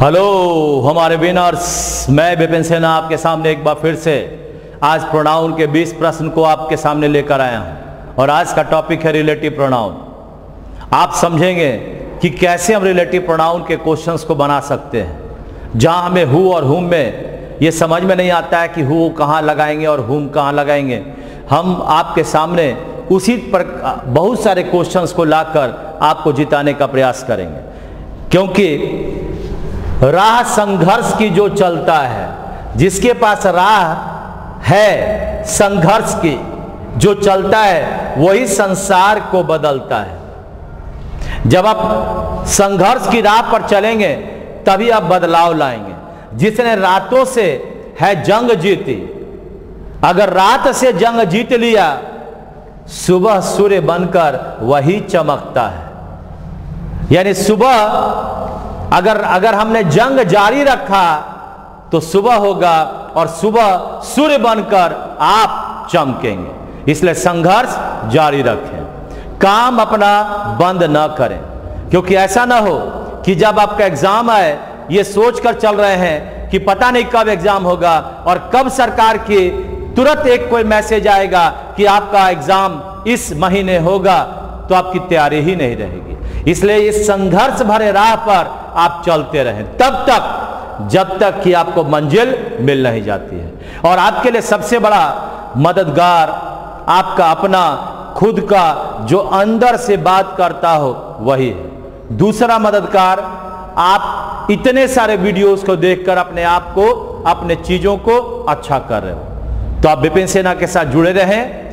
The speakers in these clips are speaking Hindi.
हेलो हमारे विनर्स मैं विपिन सेना आपके सामने एक बार फिर से आज प्रोनाउन के 20 प्रश्न को आपके सामने लेकर आया हूं और आज का टॉपिक है रिलेटिव प्रोनाउन आप समझेंगे कि कैसे हम रिलेटिव प्रोनाउन के क्वेश्चंस को बना सकते हैं जहां हमें हु और हुम में ये समझ में नहीं आता है कि हु कहाँ लगाएंगे और हुम कहाँ लगाएंगे हम आपके सामने उसी पर बहुत सारे क्वेश्चंस को लाकर आपको जिताने का प्रयास करेंगे क्योंकि राह संघर्ष की जो चलता है जिसके पास राह है संघर्ष की जो चलता है वही संसार को बदलता है जब आप संघर्ष की राह पर चलेंगे तभी आप बदलाव लाएंगे जिसने रातों से है जंग जीती अगर रात से जंग जीत लिया सुबह सूर्य बनकर वही चमकता है यानी सुबह अगर अगर हमने जंग जारी रखा तो सुबह होगा और सुबह सूर्य बनकर आप चमकेंगे इसलिए संघर्ष जारी रखें काम अपना बंद न करें क्योंकि ऐसा ना हो कि जब आपका एग्जाम आए ये सोचकर चल रहे हैं कि पता नहीं कब एग्जाम होगा और कब सरकार की तुरंत एक कोई मैसेज आएगा कि आपका एग्जाम इस महीने होगा तो आपकी तैयारी ही नहीं रहेगी इसलिए इस संघर्ष भरे राह पर आप चलते रहें तब तक जब तक कि आपको मंजिल मिल नहीं जाती है और आपके लिए सबसे बड़ा मददगार आपका अपना खुद का जो अंदर से बात करता हो वही है दूसरा मददगार आप इतने सारे वीडियोस को देखकर अपने आप को अपने चीज़ों को अच्छा कर रहे हो तो आप विपिन सेना के साथ जुड़े रहें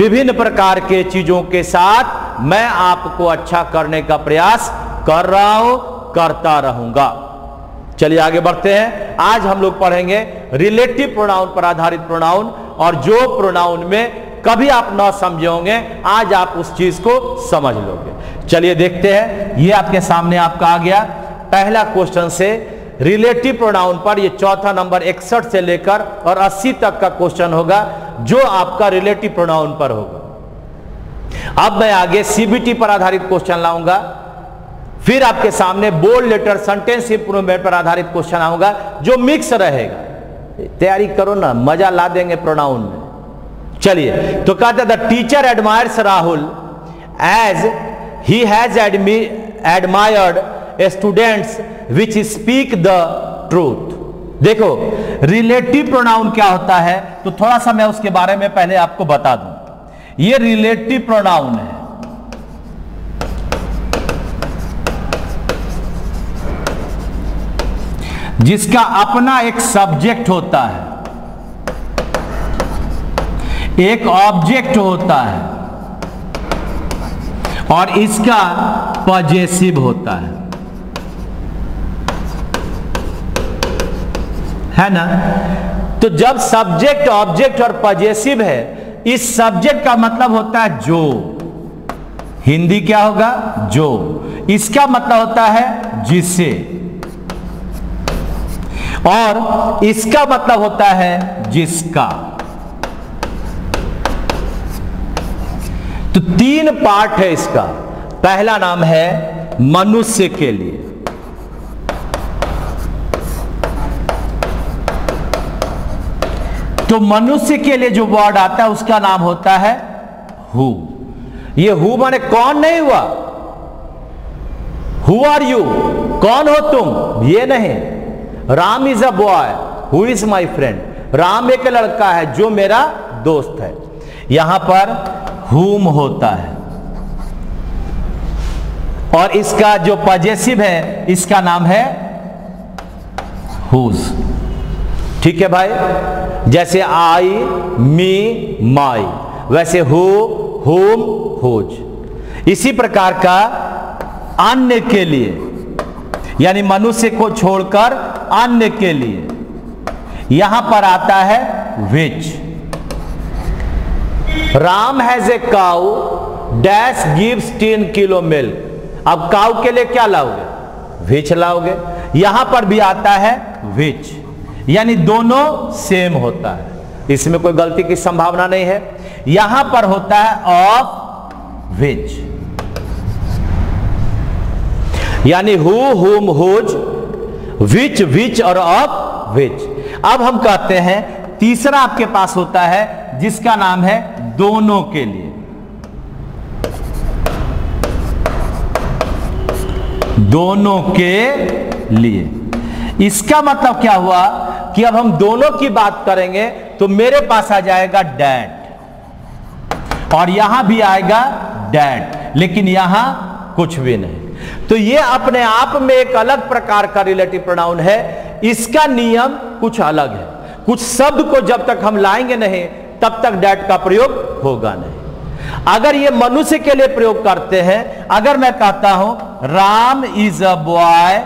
विभिन्न प्रकार के चीजों के साथ मैं आपको अच्छा करने का प्रयास कर रहा हूं करता रहूंगा चलिए आगे बढ़ते हैं आज हम लोग पढ़ेंगे रिलेटिव प्रोनाउन पर आधारित प्रोनाउन और जो प्रोनाउन में कभी आप ना समझे होंगे आज आप उस चीज को समझ लोगे चलिए देखते हैं ये आपके सामने आपका आ गया पहला क्वेश्चन से रिलेटिव प्रोनाउन पर ये चौथा नंबर इकसठ से लेकर और अस्सी तक का क्वेश्चन होगा जो आपका रिलेटिव प्रोनाउन पर होगा अब मैं आगे सीबीटी पर आधारित क्वेश्चन लाऊंगा फिर आपके सामने बोल्ड लेटर सेंटेंस इंप्रूवमेंट पर आधारित क्वेश्चन आऊंगा जो मिक्स रहेगा तैयारी करो ना मजा ला देंगे प्रोनाउन में चलिए तो कहते the teacher admires Rahul as he has admired students which speak the truth देखो रिलेटिव प्रोनाउन क्या होता है तो थोड़ा सा मैं उसके बारे में पहले आपको बता दूं ये रिलेटिव प्रोनाउन है जिसका अपना एक सब्जेक्ट होता है एक ऑब्जेक्ट होता है और इसका पॉजेसिव होता है है ना तो जब सब्जेक्ट ऑब्जेक्ट और पजेसिव है इस सब्जेक्ट का मतलब होता है जो हिंदी क्या होगा जो इसका मतलब होता है जिसे और इसका मतलब होता है जिसका तो तीन पार्ट है इसका पहला नाम है मनुष्य के लिए तो मनुष्य के लिए जो वर्ड आता है उसका नाम होता है हु ये हु माने कौन नहीं हुआ हु आर यू कौन हो तुम ये नहीं Ram is a boy who is my friend Ram एक लड़का है जो मेरा दोस्त है यहां पर हुम होता है और इसका जो पजेसिव है इसका नाम है हुज़ ठीक है भाई जैसे आई मी माई वैसे हो होम होज इसी प्रकार का अन्य के लिए यानी मनुष्य को छोड़कर अन्य के लिए यहां पर आता है which Ram has a cow dash gives ten kilo milk अब काउ के लिए क्या लाओगे विच लाओगे यहां पर भी आता है विच यानी दोनों सेम होता है इसमें कोई गलती की संभावना नहीं है यहां पर होता है ऑफ विच यानी हु हुम हुज विच विच और ऑफ विच अब हम कहते हैं तीसरा आपके पास होता है जिसका नाम है दोनों के लिए दोनों के लिए इसका मतलब क्या हुआ कि अब हम दोनों की बात करेंगे तो मेरे पास आ जाएगा डैट और यहां भी आएगा डैट लेकिन यहां कुछ भी नहीं तो ये अपने आप में एक अलग प्रकार का रिलेटिव प्रोनाउन है इसका नियम कुछ अलग है कुछ शब्द को जब तक हम लाएंगे नहीं तब तक डैट का प्रयोग होगा नहीं अगर ये मनुष्य के लिए प्रयोग करते हैं अगर मैं कहता हूं Ram is a boy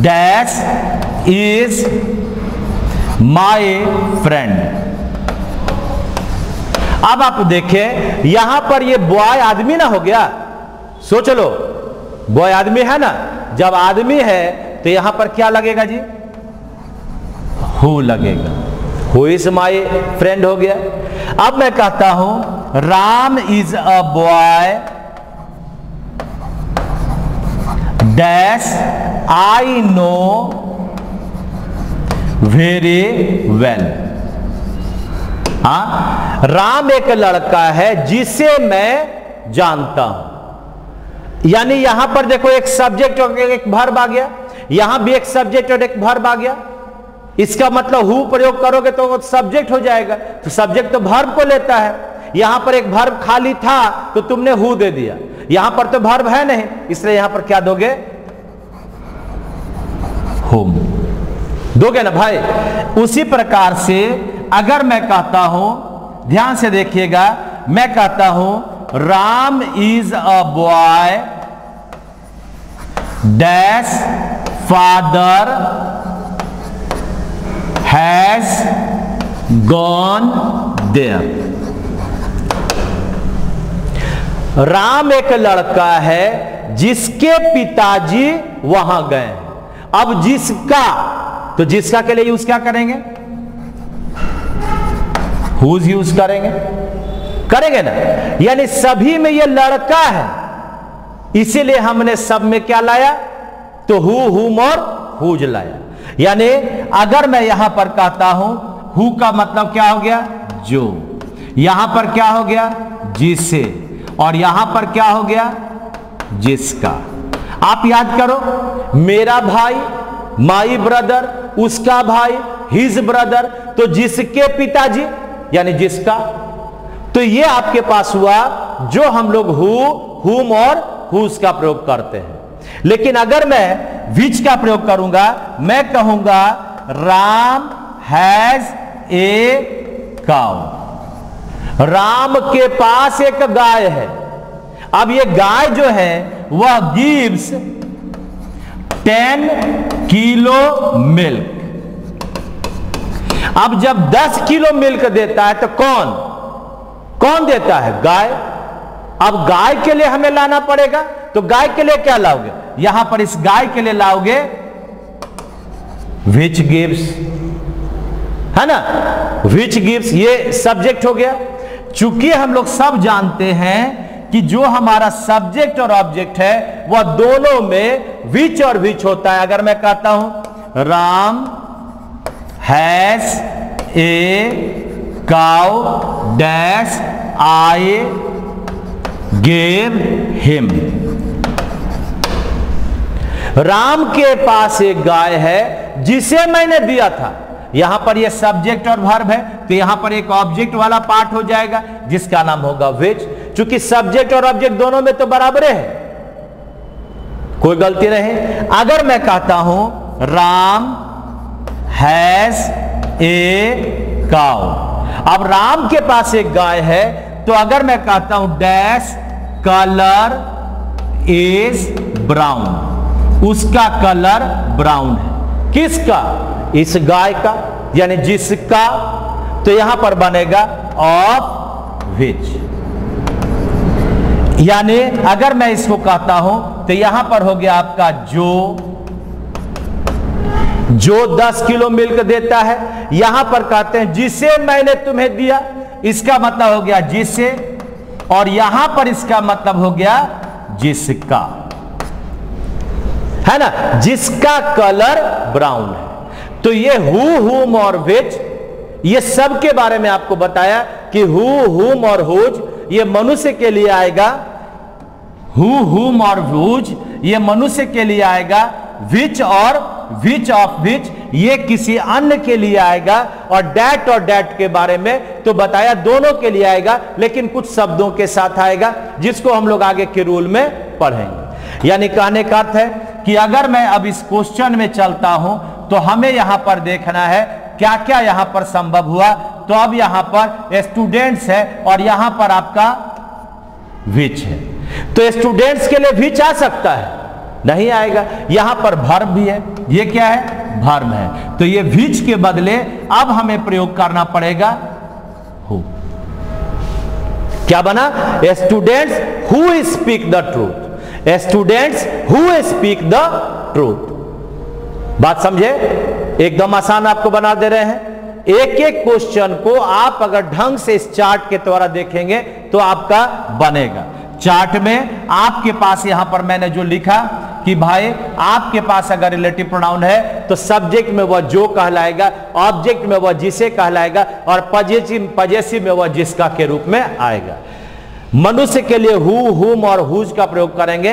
dash is my friend अब आप देखें यहां पर ये बॉय आदमी ना हो गया सोच लो बॉय आदमी है ना जब आदमी है तो यहां पर क्या लगेगा जी हु लगेगा हु इज माई फ्रेंड हो गया अब मैं कहता हूं Ram is a boy dash I know very well हा राम एक लड़का है जिसे मैं जानता हूं यानी यहां पर देखो एक सब्जेक्ट और एक भर्ब आ गया यहां भी एक सब्जेक्ट और एक भर्ब आ गया इसका मतलब हु प्रयोग करोगे तो वो सब्जेक्ट हो जाएगा तो सब्जेक्ट तो भर्ब को लेता है यहां पर एक भर्ब खाली था तो तुमने हु दे दिया यहां पर तो भर्व है नहीं इसलिए यहां पर क्या दोगे होम दोगे ना भाई उसी प्रकार से अगर मैं कहता हूं ध्यान से देखिएगा मैं कहता हूं Ram is a boy dash father has gone there Ram एक लड़का है जिसके पिताजी वहां गए अब जिसका तो जिसका के लिए यूज क्या करेंगे हुज यूज करेंगे करेंगे ना यानी सभी में ये लड़का है इसीलिए हमने सब में क्या लाया तो हु हुम और हुज लाया यानी अगर मैं यहां पर कहता हूं हु का मतलब क्या हो गया जो यहां पर क्या हो गया जिसे और यहां पर क्या हो गया जिसका आप याद करो मेरा भाई माई ब्रदर उसका भाई हिज ब्रदर तो जिसके पिताजी यानी जिसका तो ये आपके पास हुआ जो हम लोग हु हुम और हुज का प्रयोग करते हैं लेकिन अगर मैं विच का प्रयोग करूंगा मैं कहूंगा Ram has a cow Ram के पास एक गाय है अब ये गाय जो है वह गिव्स टेन किलो मिल्क अब जब दस किलो मिल्क देता है तो कौन कौन देता है गाय अब गाय के लिए हमें लाना पड़ेगा तो गाय के लिए क्या लाओगे यहां पर इस गाय के लिए लाओगे विच गिव्स है ना विच गिव्स ये सब्जेक्ट हो गया चूंकि हम लोग सब जानते हैं कि जो हमारा सब्जेक्ट और ऑब्जेक्ट है वह दोनों में विच और विच होता है अगर मैं कहता हूं Ram has a cow dash I gave him Ram के पास एक गाय है जिसे मैंने दिया था यहां पर ये सब्जेक्ट और वर्ब है तो यहां पर एक ऑब्जेक्ट वाला पार्ट हो जाएगा जिसका नाम होगा विच चूंकि सब्जेक्ट और ऑब्जेक्ट दोनों में तो बराबर है कोई गलती रहे अगर मैं कहता हूं राम हैज ए काउ अब राम के पास एक गाय है तो अगर मैं कहता हूं डैश कलर इज ब्राउन उसका कलर ब्राउन है किसका इस गाय का यानी जिसका तो यहां पर बनेगा ऑफ विच यानी अगर मैं इसको कहता हूं तो यहां पर हो गया आपका जो जो 10 किलो मिल्क देता है यहां पर कहते हैं जिसे मैंने तुम्हें दिया इसका मतलब हो गया जिसे और यहां पर इसका मतलब हो गया जिसका है ना जिसका कलर ब्राउन है तो ये हु हुम और विच ये सब के बारे में आपको बताया कि हु हुम और हुज ये मनुष्य के लिए आएगा हु हुम और हुज ये मनुष्य के लिए आएगा विच और विच ऑफ विच ये किसी अन्य के लिए आएगा और डैट और डैट के बारे में तो बताया दोनों के लिए आएगा लेकिन कुछ शब्दों के साथ आएगा जिसको हम लोग आगे के रूल में पढ़ेंगे यानी कहने का अर्थ है कि अगर मैं अब इस क्वेश्चन में चलता हूं तो हमें यहां पर देखना है क्या क्या यहां पर संभव हुआ तो अब यहां पर स्टूडेंट्स है और यहां पर आपका विच है तो स्टूडेंट्स के लिए विच आ सकता है नहीं आएगा यहां पर भर्म भी है ये क्या है भर्म है तो ये विच के बदले अब हमें प्रयोग करना पड़ेगा हु क्या बना students who speak the truth students who speak the truth बात समझे एकदम आसान आपको बना दे रहे हैं एक एक क्वेश्चन को आप अगर ढंग से इस चार्ट के द्वारा देखेंगे तो आपका बनेगा चार्ट में आपके पास यहां पर मैंने जो लिखा कि भाई आपके पास अगर रिलेटिव प्रोनाउन है तो सब्जेक्ट में वह जो कहलाएगा ऑब्जेक्ट में वह जिसे कहलाएगा और पजेसिव में वह जिसका के रूप में आएगा मनुष्य के लिए हु हुम और हुज का प्रयोग करेंगे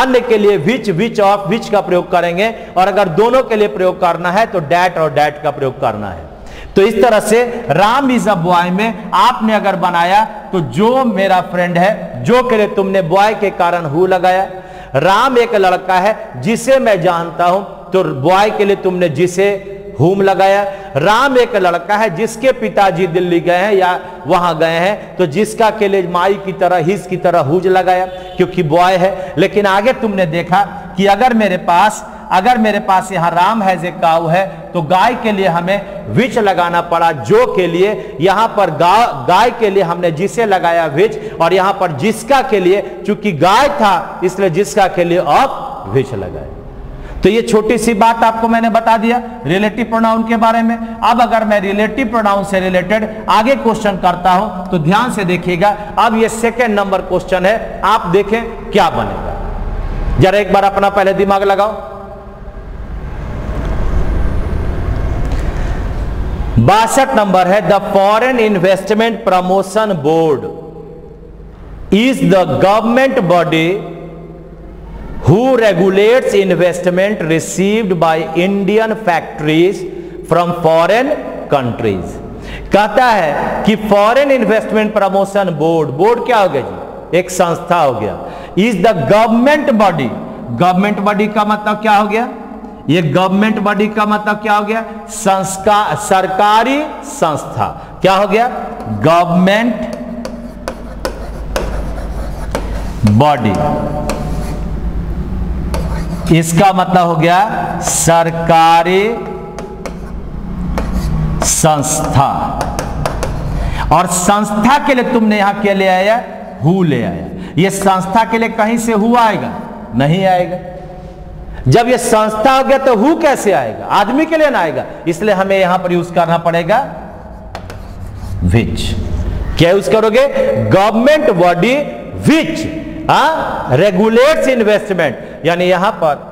अन्य के लिए विच विच ऑफ विच का प्रयोग करेंगे और अगर दोनों के लिए प्रयोग करना है तो डैट और डैट का प्रयोग करना है तो इस तरह से राम इज अ बॉय में आपने अगर बनाया तो जो मेरा फ्रेंड है जो के लिए तुमने बॉय के कारण हु लगाया राम एक लड़का है जिसे मैं जानता हूं तो बॉय के लिए तुमने जिसे हुम लगाया राम एक लड़का है जिसके पिताजी दिल्ली गए हैं या वहां गए हैं तो जिसका के लिए माई की तरह हिज की तरह हुज लगाया क्योंकि बॉय है लेकिन आगे तुमने देखा कि अगर मेरे पास अगर मेरे पास यहाँ राम है जे काउ है तो गाय के लिए हमें विच लगाना पड़ा जो के लिए यहाँ पर गा, गाय के लिए हमने जिसे लगाया विच और यहाँ पर जिसका के लिए चूंकि गाय था इसलिए जिसका के लिए आप विच लगाया तो ये छोटी सी बात आपको मैंने बता दिया रिलेटिव प्रोनाउन के बारे में अब अगर मैं रिलेटिव प्रोनाउन से रिलेटेड आगे क्वेश्चन करता हूं तो ध्यान से देखिएगा अब ये सेकेंड नंबर क्वेश्चन है आप देखें क्या बनेगा जरा एक बार अपना पहले दिमाग लगाओ बासठ नंबर है the foreign investment promotion board is the government body who regulates investment received by Indian factories from foreign countries. कहता है कि foreign investment promotion board board क्या हो गया जी एक संस्था हो गया is the government body government body का मतलब क्या हो गया ये गवर्नमेंट बॉडी का मतलब क्या हो गया संस्कार सरकारी संस्था क्या हो गया गवर्नमेंट बॉडी इसका मतलब हो गया सरकारी संस्था और संस्था के लिए तुमने यहां क्या ले आया हु ले आया ये संस्था के लिए कहीं से हु आएगा नहीं आएगा जब ये संस्था हो गया तो हु कैसे आएगा आदमी के लिए ना आएगा इसलिए हमें यहां पर यूज करना पड़ेगा विच क्या यूज करोगे government body which regulates investment यानी यहां पर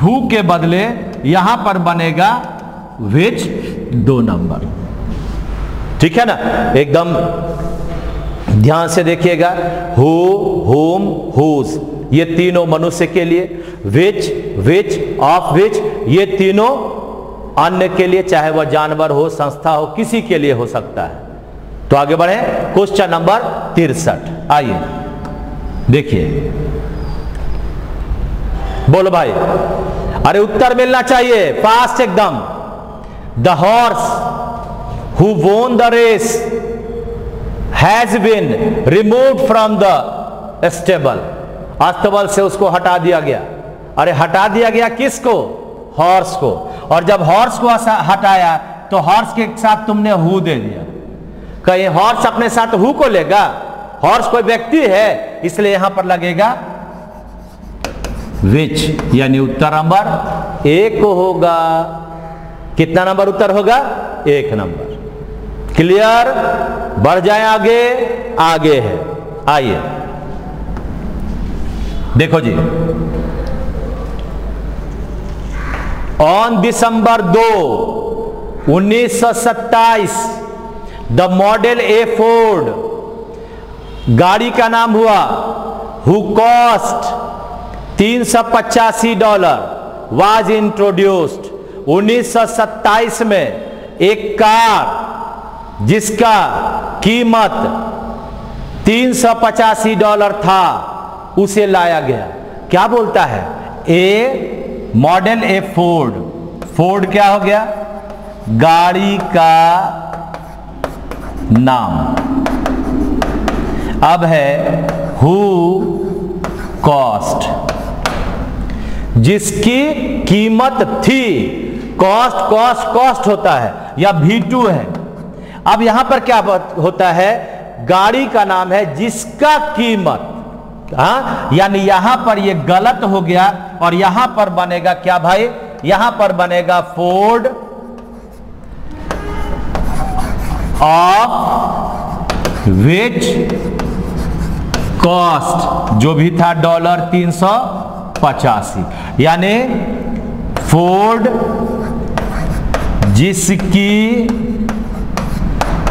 हु के बदले यहां पर बनेगा विच दो नंबर ठीक है ना एकदम ध्यान से देखिएगा हु होम हुज ये तीनों मनुष्य के लिए विच विच ऑफ विच ये तीनों अन्य के लिए चाहे वह जानवर हो संस्था हो किसी के लिए हो सकता है तो आगे बढ़े क्वेश्चन नंबर तिरसठ आइए देखिए बोलो भाई अरे उत्तर मिलना चाहिए फास्ट एकदम the horse who won the race has been remove from the stable अस्तबल से उसको हटा दिया गया अरे हटा दिया गया किसको हॉर्स को और जब हॉर्स को हटाया तो हॉर्स के साथ तुमने हु दे दिया कहीं हॉर्स अपने साथ हु को लेगा हॉर्स कोई व्यक्ति है इसलिए यहां पर लगेगा विच यानी उत्तर नंबर एक होगा कितना नंबर उत्तर होगा एक नंबर क्लियर बढ़ जाए आगे आगे है आइए देखो जी ऑन दिसंबर दो 1927 द मॉडल ए फोर्ड गाड़ी का नाम हुआ हु कॉस्ट तीन सौ पचासी डॉलर वाज इंट्रोड्यूस्ड 1927 में एक कार जिसका कीमत तीन सौ पचासी डॉलर था उसे लाया गया क्या बोलता है a model a Ford Ford क्या हो गया गाड़ी का नाम अब है हु कॉस्ट जिसकी कीमत थी कॉस्ट कॉस्ट कॉस्ट होता है या भी टू है अब यहां पर क्या होता है गाड़ी का नाम है जिसका कीमत हाँ? यानी यहां पर ये गलत हो गया और यहां पर बनेगा क्या भाई यहां पर बनेगा फोर्ड ऑफ वेट कॉस्ट जो भी था डॉलर तीन सौ पचासी यानी फोर्ड जिसकी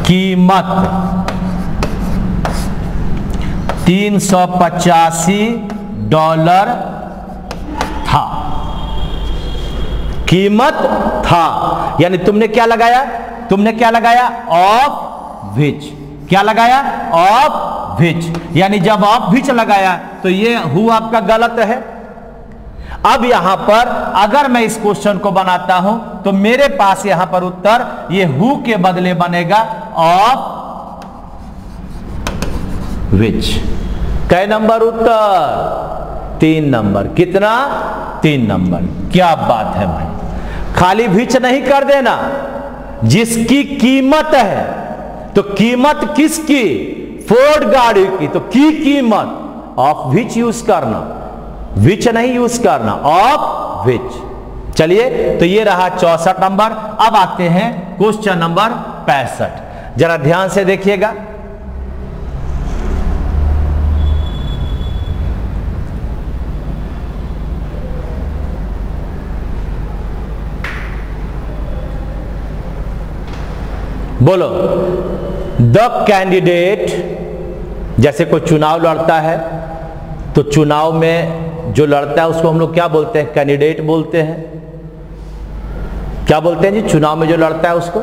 कीमत तीन सौ पचासी डॉलर था कीमत था यानी तुमने क्या लगाया तुमने क्या लगाया ऑफ विच क्या लगाया ऑफ विच यानी जब ऑफ विच लगाया तो ये हु आपका गलत है अब यहां पर अगर मैं इस क्वेश्चन को बनाता हूं तो मेरे पास यहां पर उत्तर ये हु के बदले बनेगा ऑफ विच कई नंबर उत्तर तीन नंबर कितना तीन नंबर क्या बात है भाई खाली विच नहीं कर देना जिसकी कीमत है तो कीमत किसकी फोर्ड गाड़ी की तो की कीमत ऑफ विच यूज करना विच नहीं यूज करना ऑफ विच चलिए तो ये रहा चौसठ नंबर अब आते हैं क्वेश्चन नंबर पैंसठ जरा ध्यान से देखिएगा बोलो द कैंडिडेट जैसे कोई चुनाव लड़ता है तो चुनाव में जो लड़ता है उसको हम लोग क्या बोलते हैं कैंडिडेट बोलते हैं क्या बोलते हैं जी चुनाव में जो लड़ता है उसको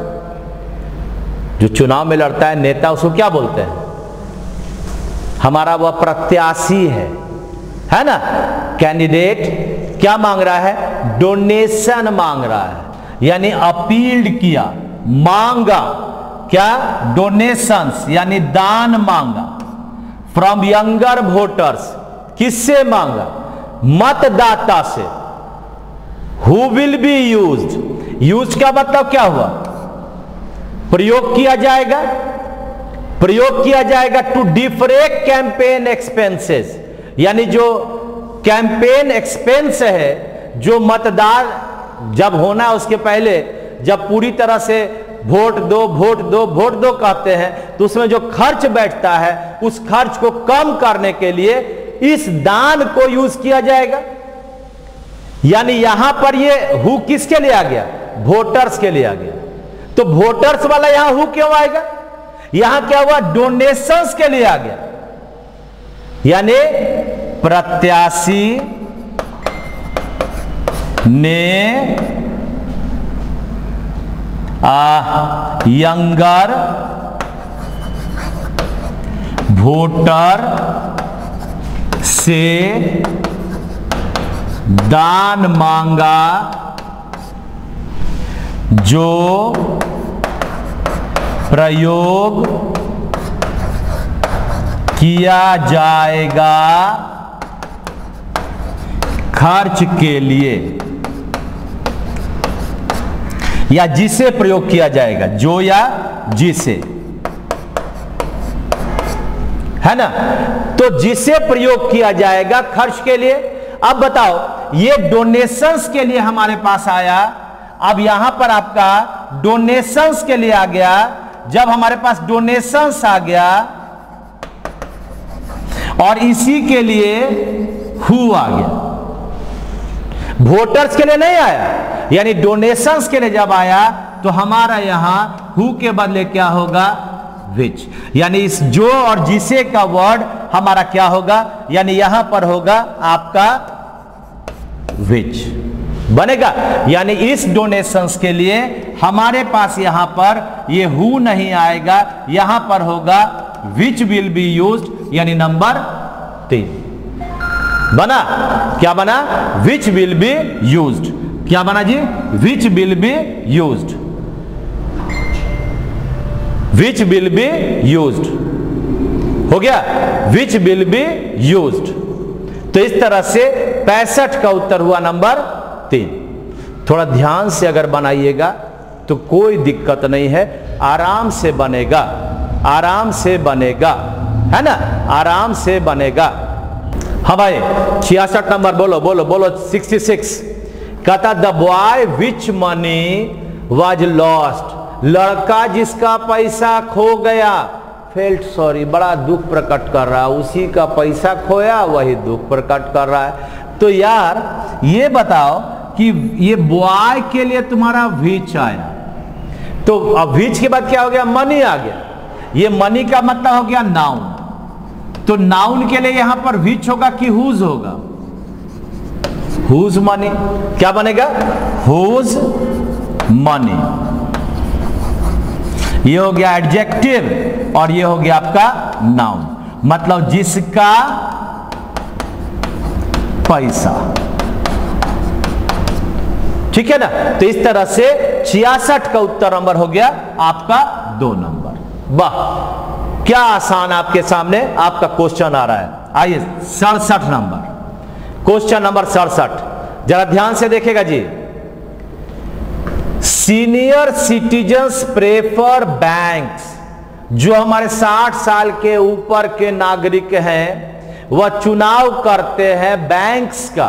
जो चुनाव में लड़ता है नेता उसको क्या बोलते हैं हमारा वह प्रत्याशी है है ना कैंडिडेट क्या मांग रहा है डोनेशन मांग रहा है यानी अपील किया मांगा क्या डोनेशंस यानी दान मांगा फ्रॉम यंगर वोटर्स किससे मांगा मतदाता से who will be use use का मतलब क्या हुआ प्रयोग किया जाएगा प्रयोग किया जाएगा टू डिफरेक कैंपेन एक्सपेंसेस यानी जो कैंपेन एक्सपेंस है जो मतदान जब होना उसके पहले जब पूरी तरह से वोट दो वोट दो वोट दो कहते हैं तो उसमें जो खर्च बैठता है उस खर्च को कम करने के लिए इस दान को यूज किया जाएगा यानी यहां पर ये हु किसके लिए आ गया वोटर्स के लिए आ गया तो वोटर्स वाला यहां हु क्यों आएगा यहां क्या हुआ डोनेशंस के लिए आ गया यानी प्रत्याशी ने आ, यंगर वोटर से दान मांगा जो प्रयोग किया जाएगा खर्च के लिए या जिसे प्रयोग किया जाएगा जो या जिसे है ना तो जिसे प्रयोग किया जाएगा खर्च के लिए अब बताओ ये डोनेशंस के लिए हमारे पास आया अब यहां पर आपका डोनेशंस के लिए आ गया जब हमारे पास डोनेशंस आ गया और इसी के लिए हु आ गया वोटर्स के लिए नहीं आया यानी डोनेशंस के लिए जब आया तो हमारा यहां हु के बदले क्या होगा विच यानी इस जो और जिसे का वर्ड हमारा क्या होगा यानी यहां पर होगा आपका विच बनेगा यानी इस डोनेशंस के लिए हमारे पास यहां पर ये हु नहीं आएगा यहां पर होगा विच विल बी यूज यानी नंबर तीन बना क्या बना विच विल बी यूज क्या बना जी which will be use which will be use हो गया विच विल बी यूज तो इस तरह से पैंसठ का उत्तर हुआ नंबर तीन थोड़ा ध्यान से अगर बनाइएगा तो कोई दिक्कत नहीं है आराम से बनेगा आराम से बनेगा है ना आराम से बनेगा हाँ भाई छियासठ नंबर बोलो बोलो बोलो सिक्सटी सिक्स कहता the boy which money was lost लड़का जिसका पैसा खो गया फेल्ट सॉरी बड़ा दुख प्रकट कर रहा है उसी का पैसा खोया वही दुख प्रकट कर रहा है तो यार ये बताओ कि ये बॉय के लिए तुम्हारा वीच आया तो अब वीच के बाद क्या हो गया मनी आ गया ये मनी का मतलब हो गया नाउन तो नाउन के लिए यहां पर विच होगा कि हुज होगा हुज मनी क्या बनेगा हुज मनी ये हो गया एडजेक्टिव और ये हो गया आपका नाउन मतलब जिसका पैसा ठीक है ना तो इस तरह से छियासठ का उत्तर नंबर हो गया आपका दो नंबर वाह क्या आसान आपके सामने आपका क्वेश्चन आ रहा है आइए सड़सठ नंबर क्वेश्चन नंबर सड़सठ जरा ध्यान से देखेगा जी सीनियर सिटीजन प्रेफर बैंक्स जो हमारे 60 साल के ऊपर के नागरिक हैं वह चुनाव करते हैं बैंक्स का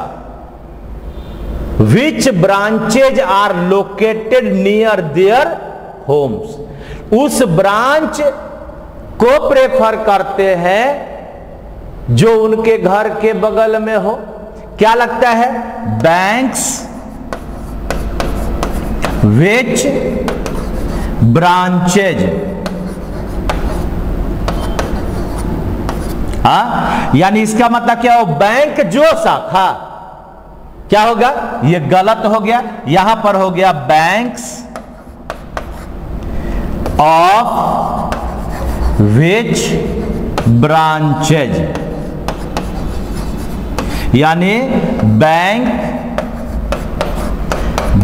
which branches are located near their homes उस ब्रांच को प्रेफर करते हैं जो उनके घर के बगल में हो क्या लगता है बैंक्स विच ब्रांचेज हा यानी इसका मतलब क्या हो बैंक जो शाखा क्या होगा ये गलत हो गया यहां पर हो गया बैंक्स ऑफ विच ब्रांचेज यानी बैंक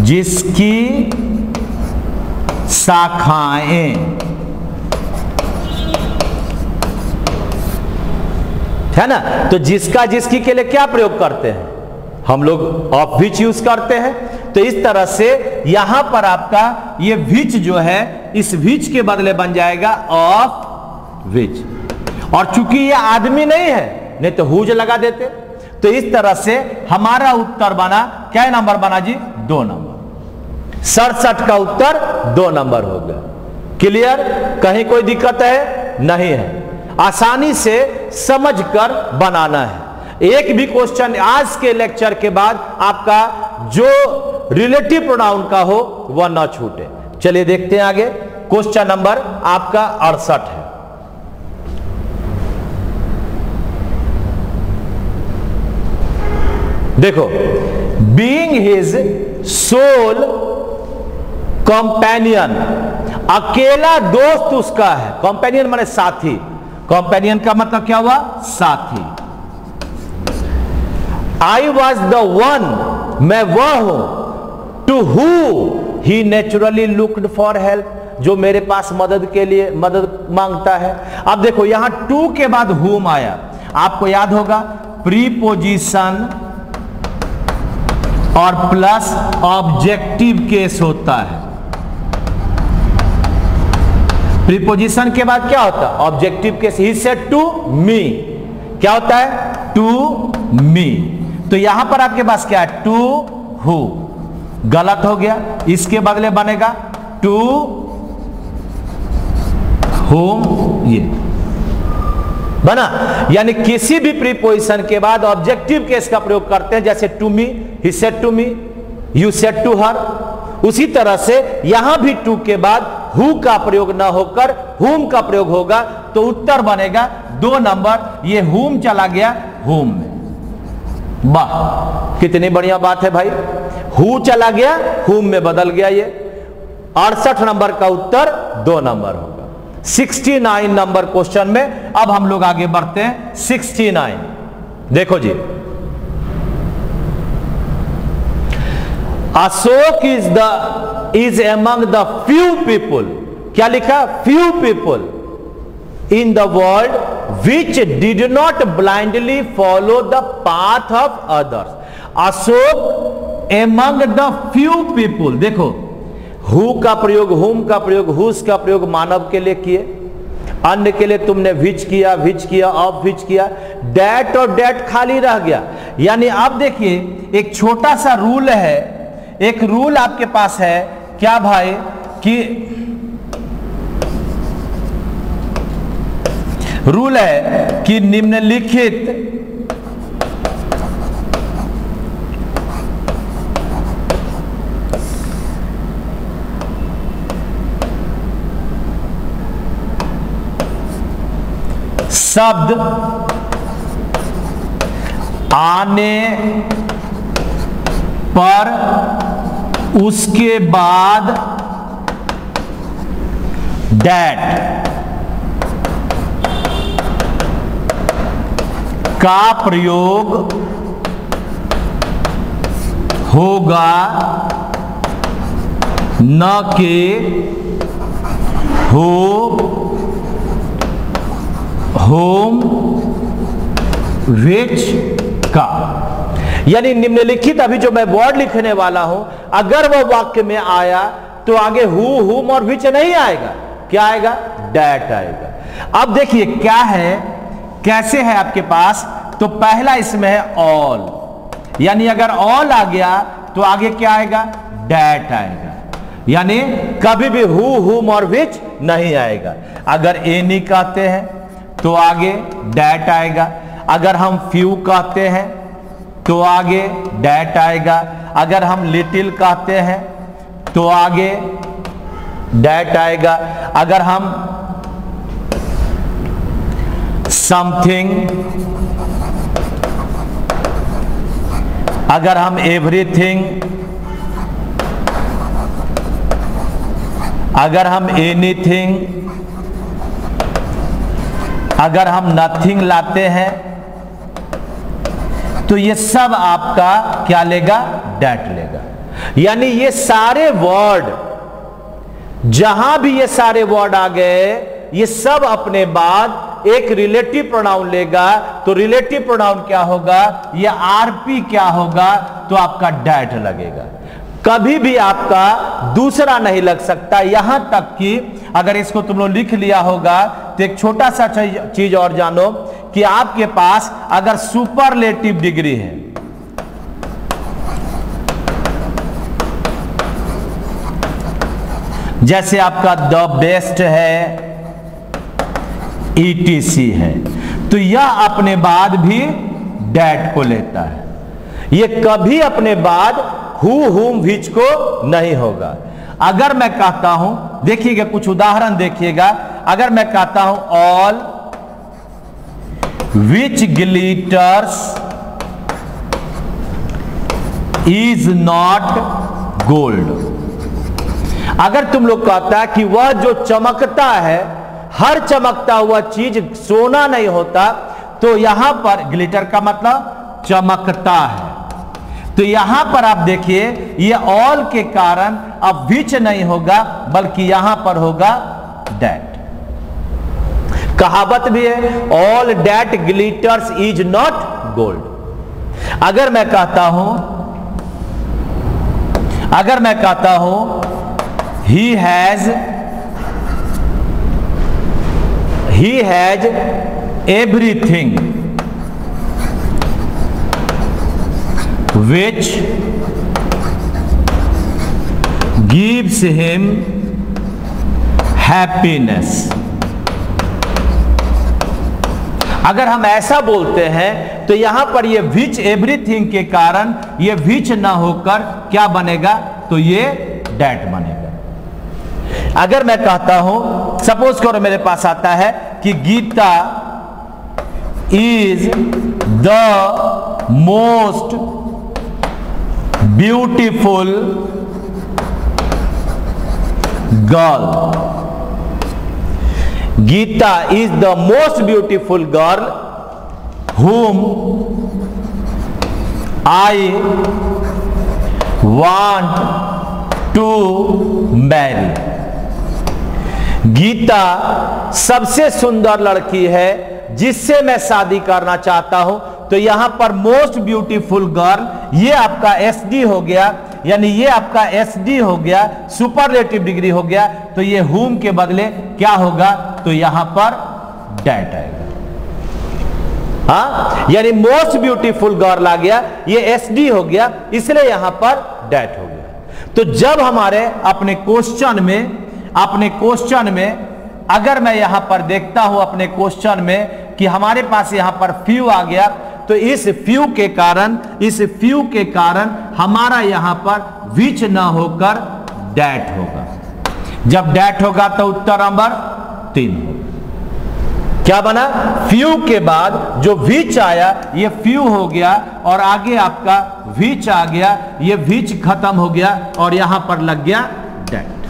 जिसकी शाखाएं है ना तो जिसका जिसकी के लिए क्या प्रयोग करते हैं हम लोग ऑफ विच यूज करते हैं तो इस तरह से यहां पर आपका ये विच जो है इस विच के बदले बन जाएगा ऑफ विच और चूंकि ये आदमी नहीं है नहीं तो हुज लगा देते तो इस तरह से हमारा उत्तर बना क्या नंबर बना जी दो नंबर सड़सठ का उत्तर दो नंबर हो गया क्लियर कहीं कोई दिक्कत है नहीं है आसानी से समझकर बनाना है एक भी क्वेश्चन आज के लेक्चर के बाद आपका जो रिलेटिव प्रोनाउन का हो वह ना छूटे चलिए देखते हैं आगे क्वेश्चन नंबर आपका अड़सठ है देखो बींग हिज सोल कंपेनियन अकेला दोस्त उसका है कंपेनियन माने साथी कंपेनियन का मतलब क्या हुआ साथी आई वॉज द वन मैं वह हूं to who he naturally looked for help जो मेरे पास मदद के लिए मदद मांगता है अब देखो यहां टू के बाद हुम आया आपको याद होगा प्रीपोजिशन और प्लस ऑब्जेक्टिव केस होता है प्रीपोजिशन के बाद क्या होता है ऑब्जेक्टिव केस ही से टू मी क्या होता है टू मी तो यहां पर आपके पास क्या है टू हु गलत हो गया इसके बदले बनेगा टू होम ये बना यानी किसी भी प्रीपोजिशन के बाद ऑब्जेक्टिव केस का प्रयोग करते हैं जैसे to me he said to me you said to her उसी तरह से यहां भी टू के बाद हु का प्रयोग न होकर हुम का प्रयोग होगा तो उत्तर बनेगा दो नंबर ये हुम चला गया हुम में वाह कितनी बढ़िया बात है भाई हु चला गया हुम में बदल गया ये अड़सठ नंबर का उत्तर दो नंबर होगा सिक्सटी नाइन नंबर क्वेश्चन में अब हम लोग आगे बढ़ते हैं सिक्सटी नाइन देखो जी Ashok is the is among the few people क्या लिखा few people in the world which did not blindly follow the path of others Ashok among the few people देखो हु का प्रयोग हुम का प्रयोग हुस का प्रयोग मानव के लिए किए अन्य के लिए तुमने विच किया विच किया अब विच किया डैट और डैट खाली रह गया यानी आप देखिए एक छोटा सा रूल है एक रूल आपके पास है क्या भाई कि रूल है कि निम्नलिखित शब्द आने पर उसके बाद डैट का प्रयोग होगा न के हो होम विच का यानी निम्नलिखित अभी जो मैं वर्ड लिखने वाला हूं अगर वह वाक्य में आया तो आगे हु हुम और विच नहीं आएगा क्या आएगा डैट आएगा अब देखिए क्या है कैसे है आपके पास तो पहला इसमें है ऑल यानी अगर ऑल आ गया तो आगे क्या आएगा डैट आएगा यानी कभी भी हु हुम और विच नहीं आएगा अगर एनी कहते हैं तो आगे डैट आएगा अगर हम फ्यू कहते हैं तो आगे डैट आएगा अगर हम लिटिल कहते हैं तो आगे डैट आएगा अगर हम समथिंग अगर हम एवरीथिंग अगर हम एनीथिंग अगर हम नथिंग लाते हैं तो ये सब आपका क्या लेगा डेट लेगा यानी ये सारे वर्ड जहां भी ये सारे वर्ड आ गए ये सब अपने बाद एक रिलेटिव प्रोनाउन लेगा तो रिलेटिव प्रोनाउन क्या होगा ये आरपी क्या होगा तो आपका डेट लगेगा कभी भी आपका दूसरा नहीं लग सकता यहां तक कि अगर इसको तुम लोग लिख लिया होगा तो एक छोटा सा चीज और जानो कि आपके पास अगर सुपरलेटिव डिग्री है जैसे आपका द बेस्ट है ईटीसी e है तो यह अपने बाद भी डैट को लेता है यह कभी अपने बाद हु हुम विच को नहीं होगा अगर मैं कहता हूं देखिएगा कुछ उदाहरण देखिएगा अगर मैं कहता हूं all which glitters is not gold अगर तुम लोग कहता है कि वह जो चमकता है हर चमकता हुआ चीज सोना नहीं होता तो यहां पर ग्लिटर का मतलब चमकता है तो यहां पर आप देखिए ये ऑल के कारण अब विच नहीं होगा बल्कि यहां पर होगा डैट कहावत भी है all that glitters is not gold अगर मैं कहता हूं अगर मैं कहता हूं he has he has everything which gives him happiness अगर हम ऐसा बोलते हैं तो यहां पर ये विच एवरीथिंग के कारण ये विच ना होकर क्या बनेगा तो ये डैट बनेगा अगर मैं कहता हूं सपोज करो मेरे पास आता है कि Gita is the most beautiful girl gita is the most beautiful girl whom i want to marry Gita सबसे सुंदर लड़की है जिससे मैं शादी करना चाहता हूं तो यहां पर मोस्ट ब्यूटीफुल गर्ल ये आपका एस डी हो गया यानी ये आपका एस डी हो गया रेटिव डिग्री हो गया तो ये हुम के बदले क्या होगा तो यहां पर डैट आएगा हाँ, यानी मोस्ट ब्यूटीफुल गर्ल आ गया ये एस डी हो गया इसलिए यहां पर डैट हो गया तो जब हमारे अपने क्वेश्चन में अपने क्वेश्चन में अगर मैं यहां पर देखता हूं अपने क्वेश्चन में कि हमारे पास यहां पर फ्यू आ गया तो इस फ्यू के कारण इस फ्यू के कारण हमारा यहां पर विच न होकर डैट होगा जब डैट होगा तो उत्तर नंबर तीन क्या बना फ्यू के बाद जो विच आया ये फ्यू हो गया और आगे आपका विच आ गया ये विच खत्म हो गया और यहां पर लग गया डेट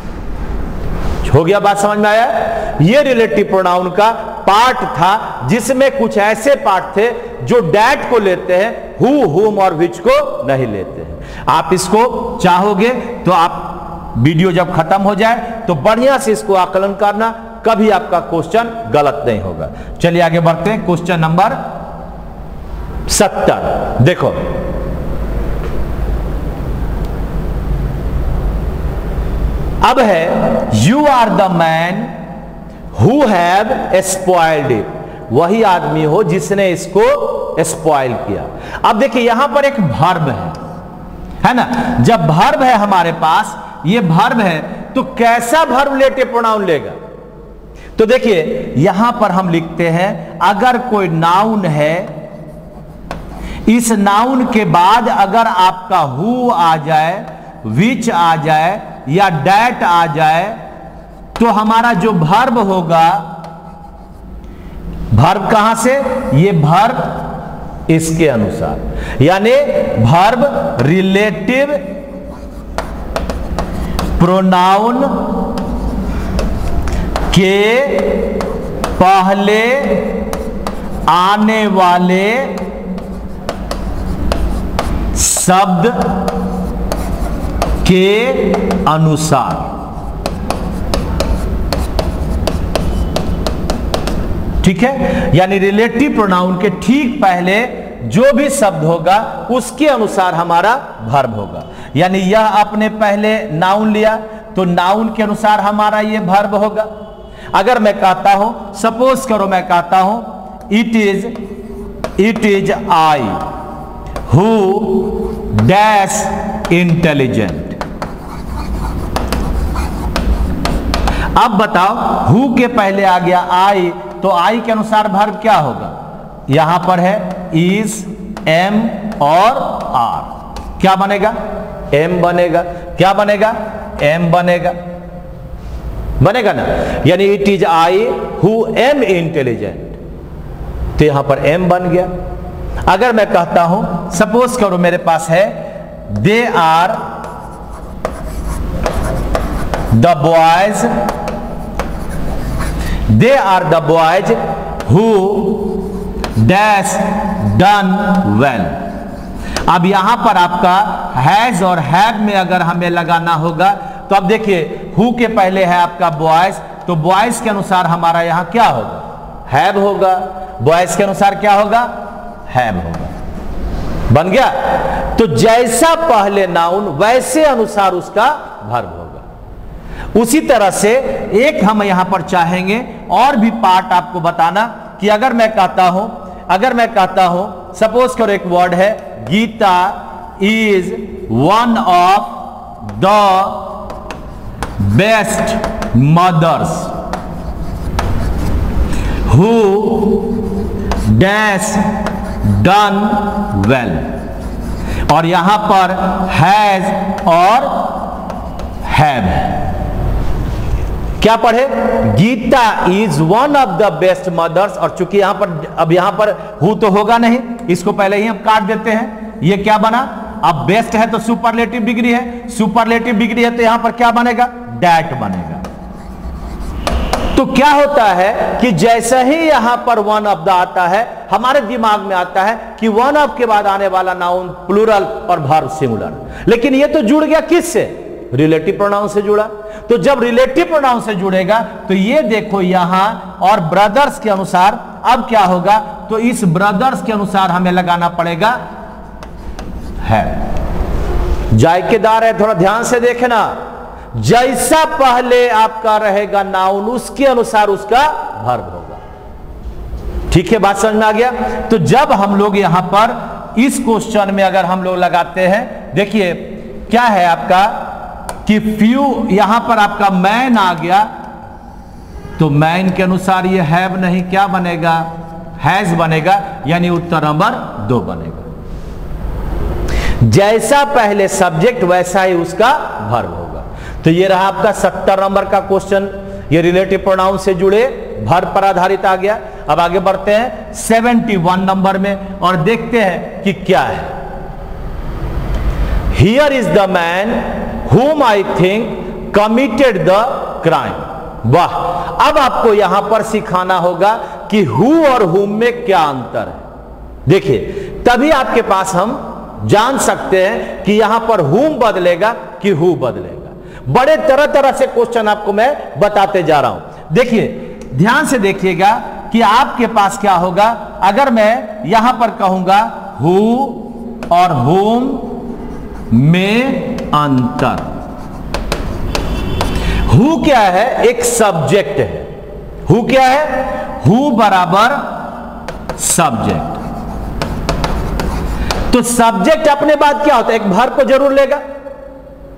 हो गया बात समझ में आया ये रिलेटिव प्रोनाउन का पार्ट था जिसमें कुछ ऐसे पार्ट थे जो डैट को लेते हैं हु हुम और विच को नहीं लेते हैं आप इसको चाहोगे तो आप वीडियो जब खत्म हो जाए तो बढ़िया से इसको आकलन करना कभी आपका क्वेश्चन गलत नहीं होगा चलिए आगे बढ़ते हैं क्वेश्चन नंबर सत्तर देखो अब है you are the man who have spoiled it वही आदमी हो जिसने इसको स्पॉइल किया अब देखिए यहां पर एक भर्ब है है ना जब भर्ब है हमारे पास ये भर्ब है तो कैसा भर्ब लेटे प्रोनाउन लेगा तो देखिए यहां पर हम लिखते हैं अगर कोई नाउन है इस नाउन के बाद अगर आपका हु आ जाए विच आ जाए या डैट आ जाए तो हमारा जो भर्ब होगा भर्ब कहां से ये भर्ब इसके अनुसार यानी भर्ब रिलेटिव प्रोनाउन के पहले आने वाले शब्द के अनुसार ठीक है यानी रिलेटिव प्रोनाउन के ठीक पहले जो भी शब्द होगा उसके अनुसार हमारा भर्ब होगा यानी यह आपने पहले नाउन लिया तो नाउन के अनुसार हमारा यह भर्ब होगा अगर मैं कहता हूं सपोज करो मैं कहता हूं it is it is I who dash intelligent अब बताओ हु के पहले आ गया आई तो आई के अनुसार भर्व क्या होगा यहां पर है इज एम और आर क्या बनेगा एम बनेगा क्या बनेगा एम बनेगा बनेगा ना यानी it is I who am intelligent तो यहां पर एम बन गया अगर मैं कहता हूं सपोज करो मेरे पास है they are the boys they are the boys who dash done well अब यहां पर आपका हैज और हैव में अगर हमें लगाना होगा तो अब देखिए हु के पहले है आपका बॉयज तो बॉयज के अनुसार हमारा यहां क्या होगा हैव होगा बॉयज के अनुसार क्या होगा हैव होगा बन गया तो जैसा पहले नाउन वैसे अनुसार उसका भर्व होगा उसी तरह से एक हम यहां पर चाहेंगे और भी पार्ट आपको बताना कि अगर मैं कहता हूं अगर मैं कहता हूं सपोज करो एक वर्ड है Gita is one of the best mothers who dash done well और यहां पर हैज और हैव क्या पढ़े Gita is one of the best mothers और चूंकि यहां पर अब यहां पर हु तो होगा नहीं इसको पहले ही हम काट देते हैं ये क्या बना अब बेस्ट है तो सुपरलेटिव डिग्री है सुपरलेटिव डिग्री है तो यहां पर क्या बनेगा डैट बनेगा तो क्या होता है कि जैसे ही यहां पर वन ऑफ द आता है हमारे दिमाग में आता है कि वन ऑफ के बाद आने वाला नाउन प्लूरल और भर्व सिमुलर लेकिन ये तो जुड़ गया किससे रिलेटिव प्रोनाउन से जुड़ा तो जब रिलेटिव प्रोनाउन से जुड़ेगा तो ये देखो यहां और ब्रदर्स के अनुसार अब क्या होगा तो इस ब्रदर्स के अनुसार हमें लगाना पड़ेगा है जायकेदार है थोड़ा ध्यान से देखना जैसा पहले आपका रहेगा नाउन उसके अनुसार उसका भर्व होगा ठीक है बात समझ में आ गया तो जब हम लोग यहां पर इस क्वेश्चन में अगर हम लोग लगाते हैं देखिए क्या है आपका कि फ्यू यहां पर आपका मैन आ गया तो मैन के अनुसार ये हैव नहीं क्या बनेगा हैज बनेगा यानी उत्तर नंबर दो बनेगा जैसा पहले सब्जेक्ट वैसा ही उसका भर्व होगा तो ये रहा आपका सत्तर नंबर का क्वेश्चन ये रिलेटिव प्रोनाउन से जुड़े भर पर आधारित आ गया अब आगे बढ़ते हैं सेवेंटी वन नंबर में और देखते हैं कि क्या है here is the man whom I think committed the crime. वाह अब आपको यहां पर सिखाना होगा कि हु और हुम में क्या अंतर है देखिए तभी आपके पास हम जान सकते हैं कि यहां पर हुम बदलेगा कि हु बदलेगा बड़े तरह तरह से क्वेश्चन आपको मैं बताते जा रहा हूं देखिए ध्यान से देखिएगा कि आपके पास क्या होगा अगर मैं यहां पर कहूंगा हु और हुम में अंतर हु क्या है एक सब्जेक्ट है हु क्या है हु बराबर सब्जेक्ट तो सब्जेक्ट अपने बाद क्या होता है एक भर को जरूर लेगा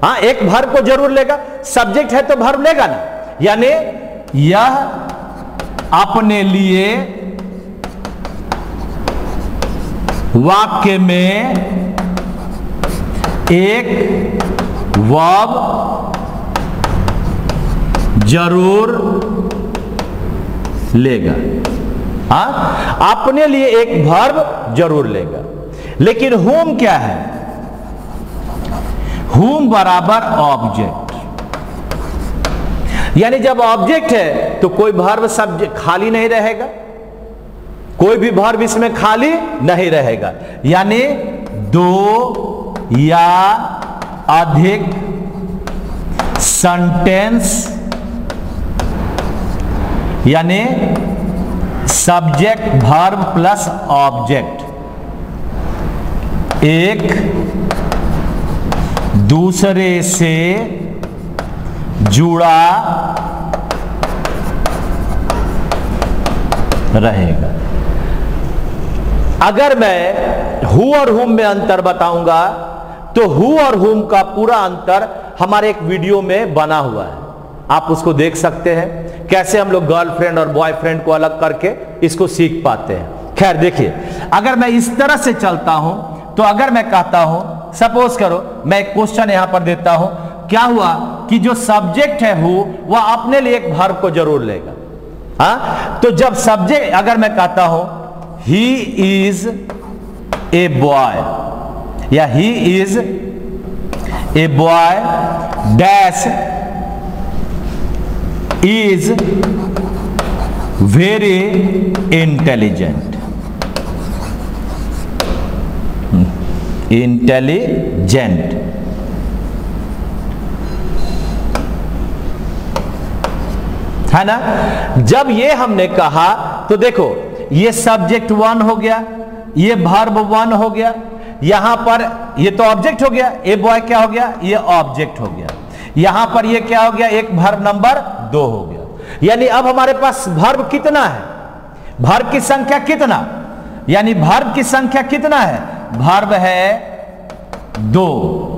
हाँ एक भर को जरूर लेगा सब्जेक्ट है तो भर लेगा ना यानी यह अपने लिए वाक्य में एक वर्ब जरूर लेगा आ? हाँ? अपने लिए एक भर्व जरूर लेगा लेकिन होम क्या है होम बराबर ऑब्जेक्ट यानी जब ऑब्जेक्ट है तो कोई भर्व सब्जेक्ट खाली नहीं रहेगा कोई भी भर्व इसमें खाली नहीं रहेगा यानी दो या अधिक सेंटेंस यानी सब्जेक्ट भर्म प्लस ऑब्जेक्ट एक दूसरे से जुड़ा रहेगा अगर मैं हु और हुम में अंतर बताऊंगा तो हु और हुम का पूरा अंतर हमारे एक वीडियो में बना हुआ है आप उसको देख सकते हैं कैसे हम लोग गर्लफ्रेंड और बॉयफ्रेंड को अलग करके इसको सीख पाते हैं खैर देखिए अगर मैं इस तरह से चलता हूं तो अगर मैं कहता हूं सपोज करो मैं एक क्वेश्चन यहां पर देता हूं क्या हुआ कि जो सब्जेक्ट है हु वह अपने लिए एक भर्व को जरूर लेगा हा? तो जब सब्जेक्ट अगर मैं कहता हूं ही इज ए बॉय या he is a boy dash is very intelligent intelligent है ना जब ये हमने कहा तो देखो ये सब्जेक्ट वन हो गया ये भर्ब वन हो गया यहां पर ये तो ऑब्जेक्ट हो गया ए बॉय क्या हो गया ये ऑब्जेक्ट हो गया यहां पर ये क्या हो गया एक भर्व नंबर दो हो गया यानी अब हमारे पास भर्व कितना है भर्व की संख्या कितना यानी भर्व की संख्या कितना है भर्व है दो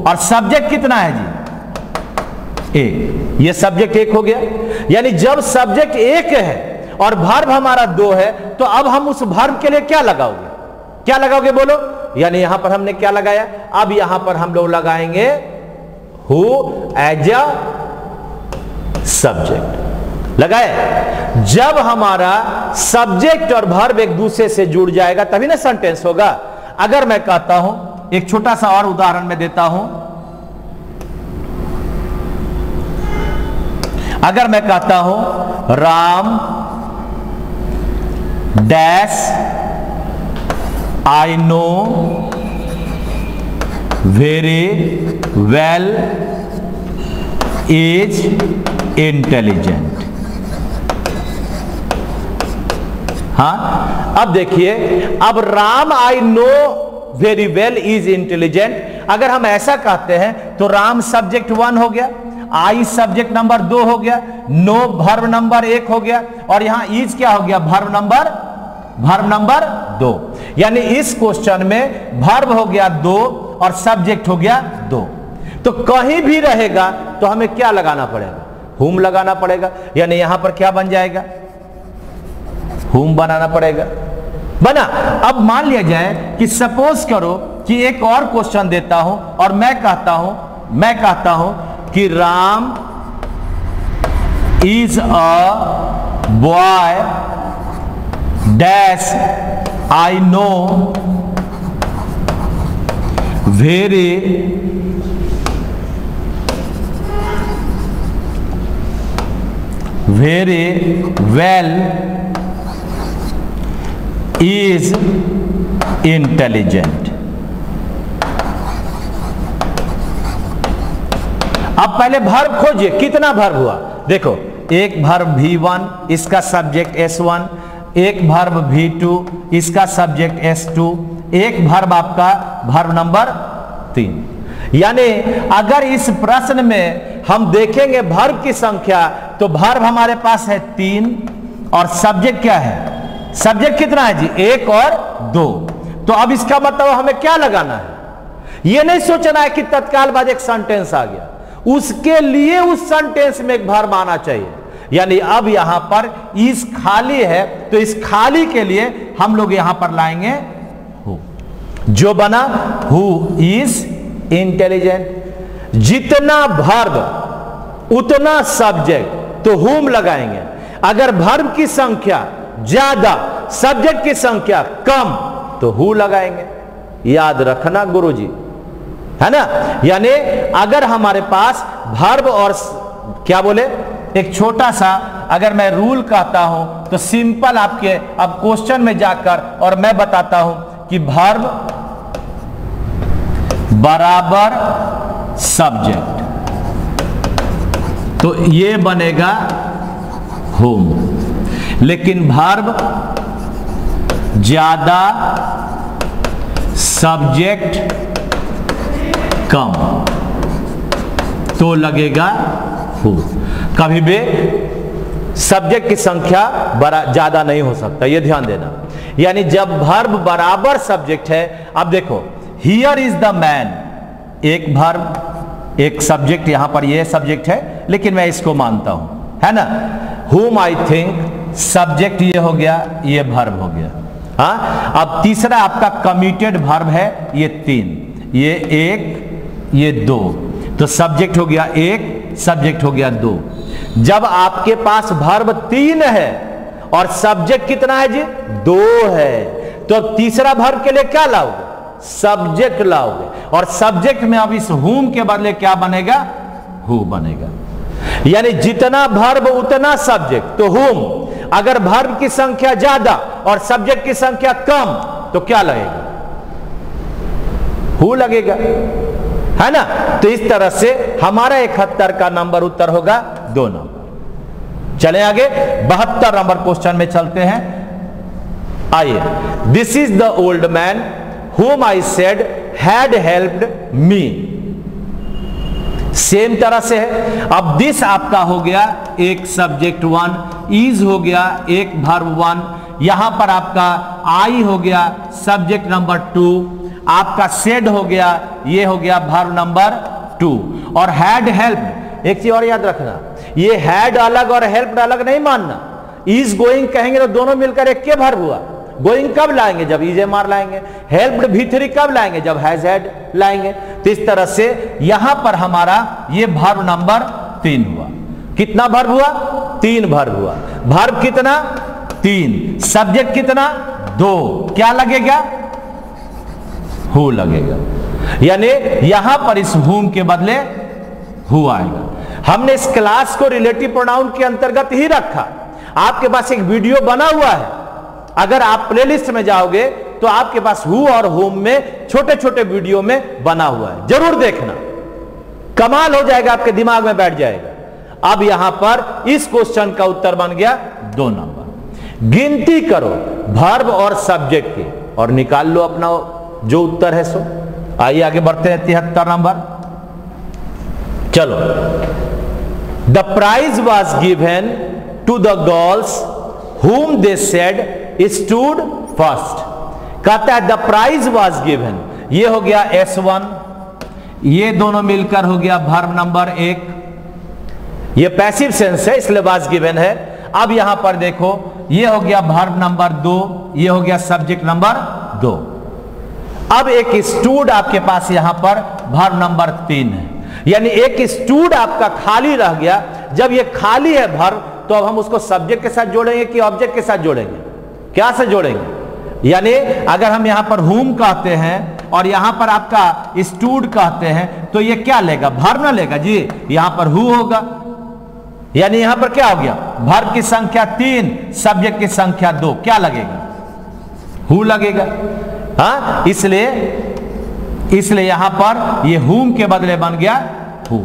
और सब्जेक्ट कितना है जी एक ये सब्जेक्ट एक हो गया यानी जब सब्जेक्ट एक है और भर्व हमारा दो है तो अब हम उस भर्व के लिए क्या लगाओगे क्या लगाओगे बोलो यानी यहां पर हमने क्या लगाया अब यहां पर हम लोग लगाएंगे हु एज अ सब्जेक्ट लगाए जब हमारा सब्जेक्ट और भर्ब एक दूसरे से जुड़ जाएगा तभी ना सेंटेंस होगा अगर मैं कहता हूं एक छोटा सा और उदाहरण में देता हूं अगर मैं कहता हूं Ram dash I know very well is intelligent हाँ अब देखिए अब Ram I know very well is intelligent अगर हम ऐसा कहते हैं तो राम सब्जेक्ट वन हो गया आई सब्जेक्ट नंबर दो हो गया नो भर्व नंबर एक हो गया और यहां इज क्या हो गया भर्व नंबर भर्व नंबर दो यानी इस क्वेश्चन में भर्व हो गया दो और सब्जेक्ट हो गया दो तो कहीं भी रहेगा तो हमें क्या लगाना पड़ेगा हुम लगाना पड़ेगा यानी यहां पर क्या बन जाएगा हुम बनाना पड़ेगा बना अब मान लिया जाए कि सपोज करो कि एक और क्वेश्चन देता हूं और मैं कहता हूं मैं कहता हूं कि Ram is a boy dash I know very very well is intelligent अब पहले भर्व खोजिए कितना भर्व हुआ देखो एक भर्व भी वन इसका सब्जेक्ट एस वन एक भर्व भी टू इसका सब्जेक्ट एस टू एक भर्व आपका भर्व नंबर तीन यानी अगर इस प्रश्न में हम देखेंगे भर्व की संख्या तो भर्व हमारे पास है तीन और सब्जेक्ट क्या है सब्जेक्ट कितना है जी एक और दो तो अब इसका मतलब हमें क्या लगाना है यह नहीं सोचना है कि तत्काल बाद एक सेंटेंस आ गया उसके लिए उस सेंटेंस में एक भर्व आना चाहिए यानी अब यहां पर इस खाली है तो इस खाली के लिए हम लोग यहां पर लाएंगे हु जो बना हु इज इंटेलिजेंट जितना भर्व उतना सब्जेक्ट तो हुम लगाएंगे अगर भर्व की संख्या ज्यादा सब्जेक्ट की संख्या कम तो हु लगाएंगे याद रखना गुरुजी है ना यानी अगर हमारे पास भर्व और क्या बोले एक छोटा सा अगर मैं रूल कहता हूं तो सिंपल आपके अब क्वेश्चन में जाकर और मैं बताता हूं कि भर्व बराबर सब्जेक्ट तो ये बनेगा होम लेकिन भर्व ज्यादा सब्जेक्ट कम तो लगेगा हो कभी भी सब्जेक्ट की संख्या ज्यादा नहीं हो सकता ये ध्यान देना यानी जब भर्ब बराबर सब्जेक्ट है अब देखो हियर इज द मैन एक भर्ब एक सब्जेक्ट यहां पर यह सब्जेक्ट है लेकिन मैं इसको मानता हूं है ना हुम आई थिंक सब्जेक्ट ये हो गया ये भर्ब हो गया हा? अब तीसरा आपका कमिटेड भर्ब है ये तीन ये एक ये दो तो सब्जेक्ट हो गया एक सब्जेक्ट हो गया दो जब आपके पास भर्व तीन है और सब्जेक्ट कितना है जी दो है तो अब तीसरा भर्व के लिए क्या लाओगे सब्जेक्ट लाओगे और सब्जेक्ट में अब इस हुम के बदले क्या बनेगा हु बनेगा यानी जितना भर्व उतना सब्जेक्ट तो हुम अगर भर्व की संख्या ज्यादा और सब्जेक्ट की संख्या कम तो क्या लगेगा हु लगेगा है ना तो इस तरह से हमारा इकहत्तर का नंबर उत्तर होगा दो नंबर चले आगे बहत्तर नंबर क्वेश्चन में चलते हैं आइए this is the old man home I said had helped me same तरह से है अब दिस आपका हो गया एक सब्जेक्ट वन इज हो गया एक भर्व वन यहां पर आपका आई हो गया सब्जेक्ट नंबर टू आपका सेड हो गया ये हो गया भर्व नंबर टू और हैड हेल्प एक चीज और याद रखना ये हैड अलग और हेल्प अलग नहीं मानना इज गोइंग कहेंगे तो दोनों मिलकर एक के भर हुआ गोइंग कब लाएंगे जब इज एम आर लाएंगे हेल्प भी थ्री कब लाएंगे जब हैज हेड लाएंगे तो इस तरह से यहां पर हमारा ये भर्व नंबर तीन हुआ कितना भर्व हुआ तीन भर्व हुआ भर्व कितना तीन सब्जेक्ट कितना दो क्या लगेगा हु लगेगा यानी यहां पर इस हुम के बदले हु आएगा हमने इस क्लास को रिलेटिव प्रोनाउन के अंतर्गत ही रखा आपके पास एक वीडियो बना हुआ है अगर आप प्लेलिस्ट में जाओगे तो आपके पास हु और होम में छोटे छोटे वीडियो में बना हुआ है जरूर देखना कमाल हो जाएगा आपके दिमाग में बैठ जाएगा अब यहां पर इस क्वेश्चन का उत्तर बन गया दो नंबर गिनती करो भर्व और सब्जेक्ट की और निकाल लो अपना जो उत्तर है सो आइए आगे बढ़ते हैं तिहत्तर नंबर चलो the prize was given to the girls whom they said stood first कहता है द प्राइज वॉज गिवेन ये हो गया एस वन ये दोनों मिलकर हो गया भर्म नंबर एक ये पैसिव सेंस है इसलिए वॉज गिवेन है अब यहां पर देखो ये हो गया भर्म नंबर दो ये हो गया सब्जेक्ट नंबर दो अब एक स्टूड आपके पास यहां पर भर्म नंबर तीन है यानी एक स्टूड आपका खाली रह गया जब ये खाली है भर तो अब हम उसको सब्जेक्ट के साथ जोड़ेंगे कि ऑब्जेक्ट के साथ जोड़ेंगे क्या से जोड़ेंगे यानी अगर हम यहां पर हुम कहते हैं और यहां पर आपका स्टूड कहते हैं तो ये क्या लेगा भर ना लेगा जी यहां पर हु होगा यानी यहां पर क्या हो गया भर की संख्या तीन सब्जेक्ट की संख्या दो क्या लगेगा हु लगेगा हाँ इसलिए इसलिए यहां पर ये हुम के बदले बन गया हु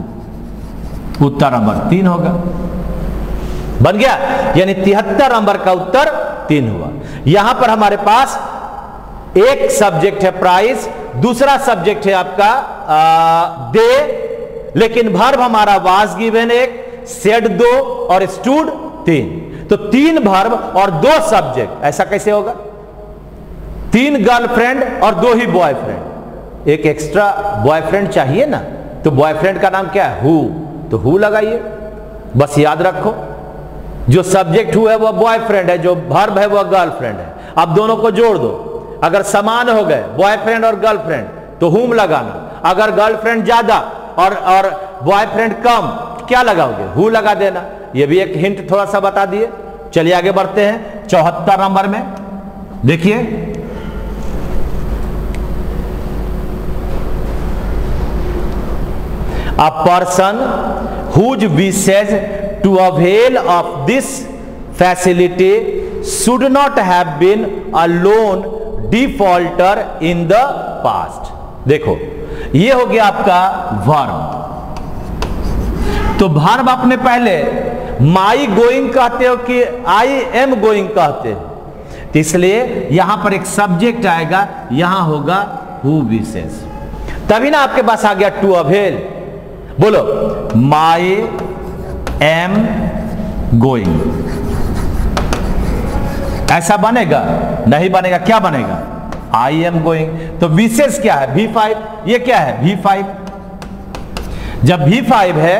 उत्तर नंबर तीन होगा बन गया यानी तिहत्तर नंबर का उत्तर तीन हुआ यहां पर हमारे पास एक सब्जेक्ट है प्राइस दूसरा सब्जेक्ट है आपका आ, दे लेकिन भर्व हमारा वाज गिवेन एक सेड दो और स्टूड तीन तो तीन भर्व और दो सब्जेक्ट ऐसा कैसे होगा तीन गर्लफ्रेंड और दो ही बॉयफ्रेंड एक एक्स्ट्रा बॉयफ्रेंड चाहिए ना तो बॉयफ्रेंड का नाम क्या है हु तो हु लगाइए बस याद रखो जो सब्जेक्ट हुआ है वह बॉयफ्रेंड है जो भर्ब है वह गर्लफ्रेंड है अब दोनों को जोड़ दो अगर समान हो गए बॉयफ्रेंड और गर्लफ्रेंड तो हुम लगाना अगर गर्लफ्रेंड ज्यादा और और बॉयफ्रेंड कम क्या लगाओगे हु लगा देना ये भी एक हिंट थोड़ा सा बता दिए चलिए आगे बढ़ते हैं चौहत्तर नंबर में देखिए a person whose wishes to avail of this facility should not have been a loan defaulter in the past देखो ये हो गया आपका वर्म तो भर्म आपने पहले माई गोइंग कहते हो कि आई एम गोइंग कहते हो तो इसलिए यहां पर एक सब्जेक्ट आएगा यहां होगा हु विशेष तभी ना आपके पास आ गया टू अवेल बोलो माई एम गोइंग ऐसा बनेगा नहीं बनेगा क्या बनेगा आई एम गोइंग तो विशेष क्या है वी फाइव यह क्या है वी फाइव जब वी फाइव है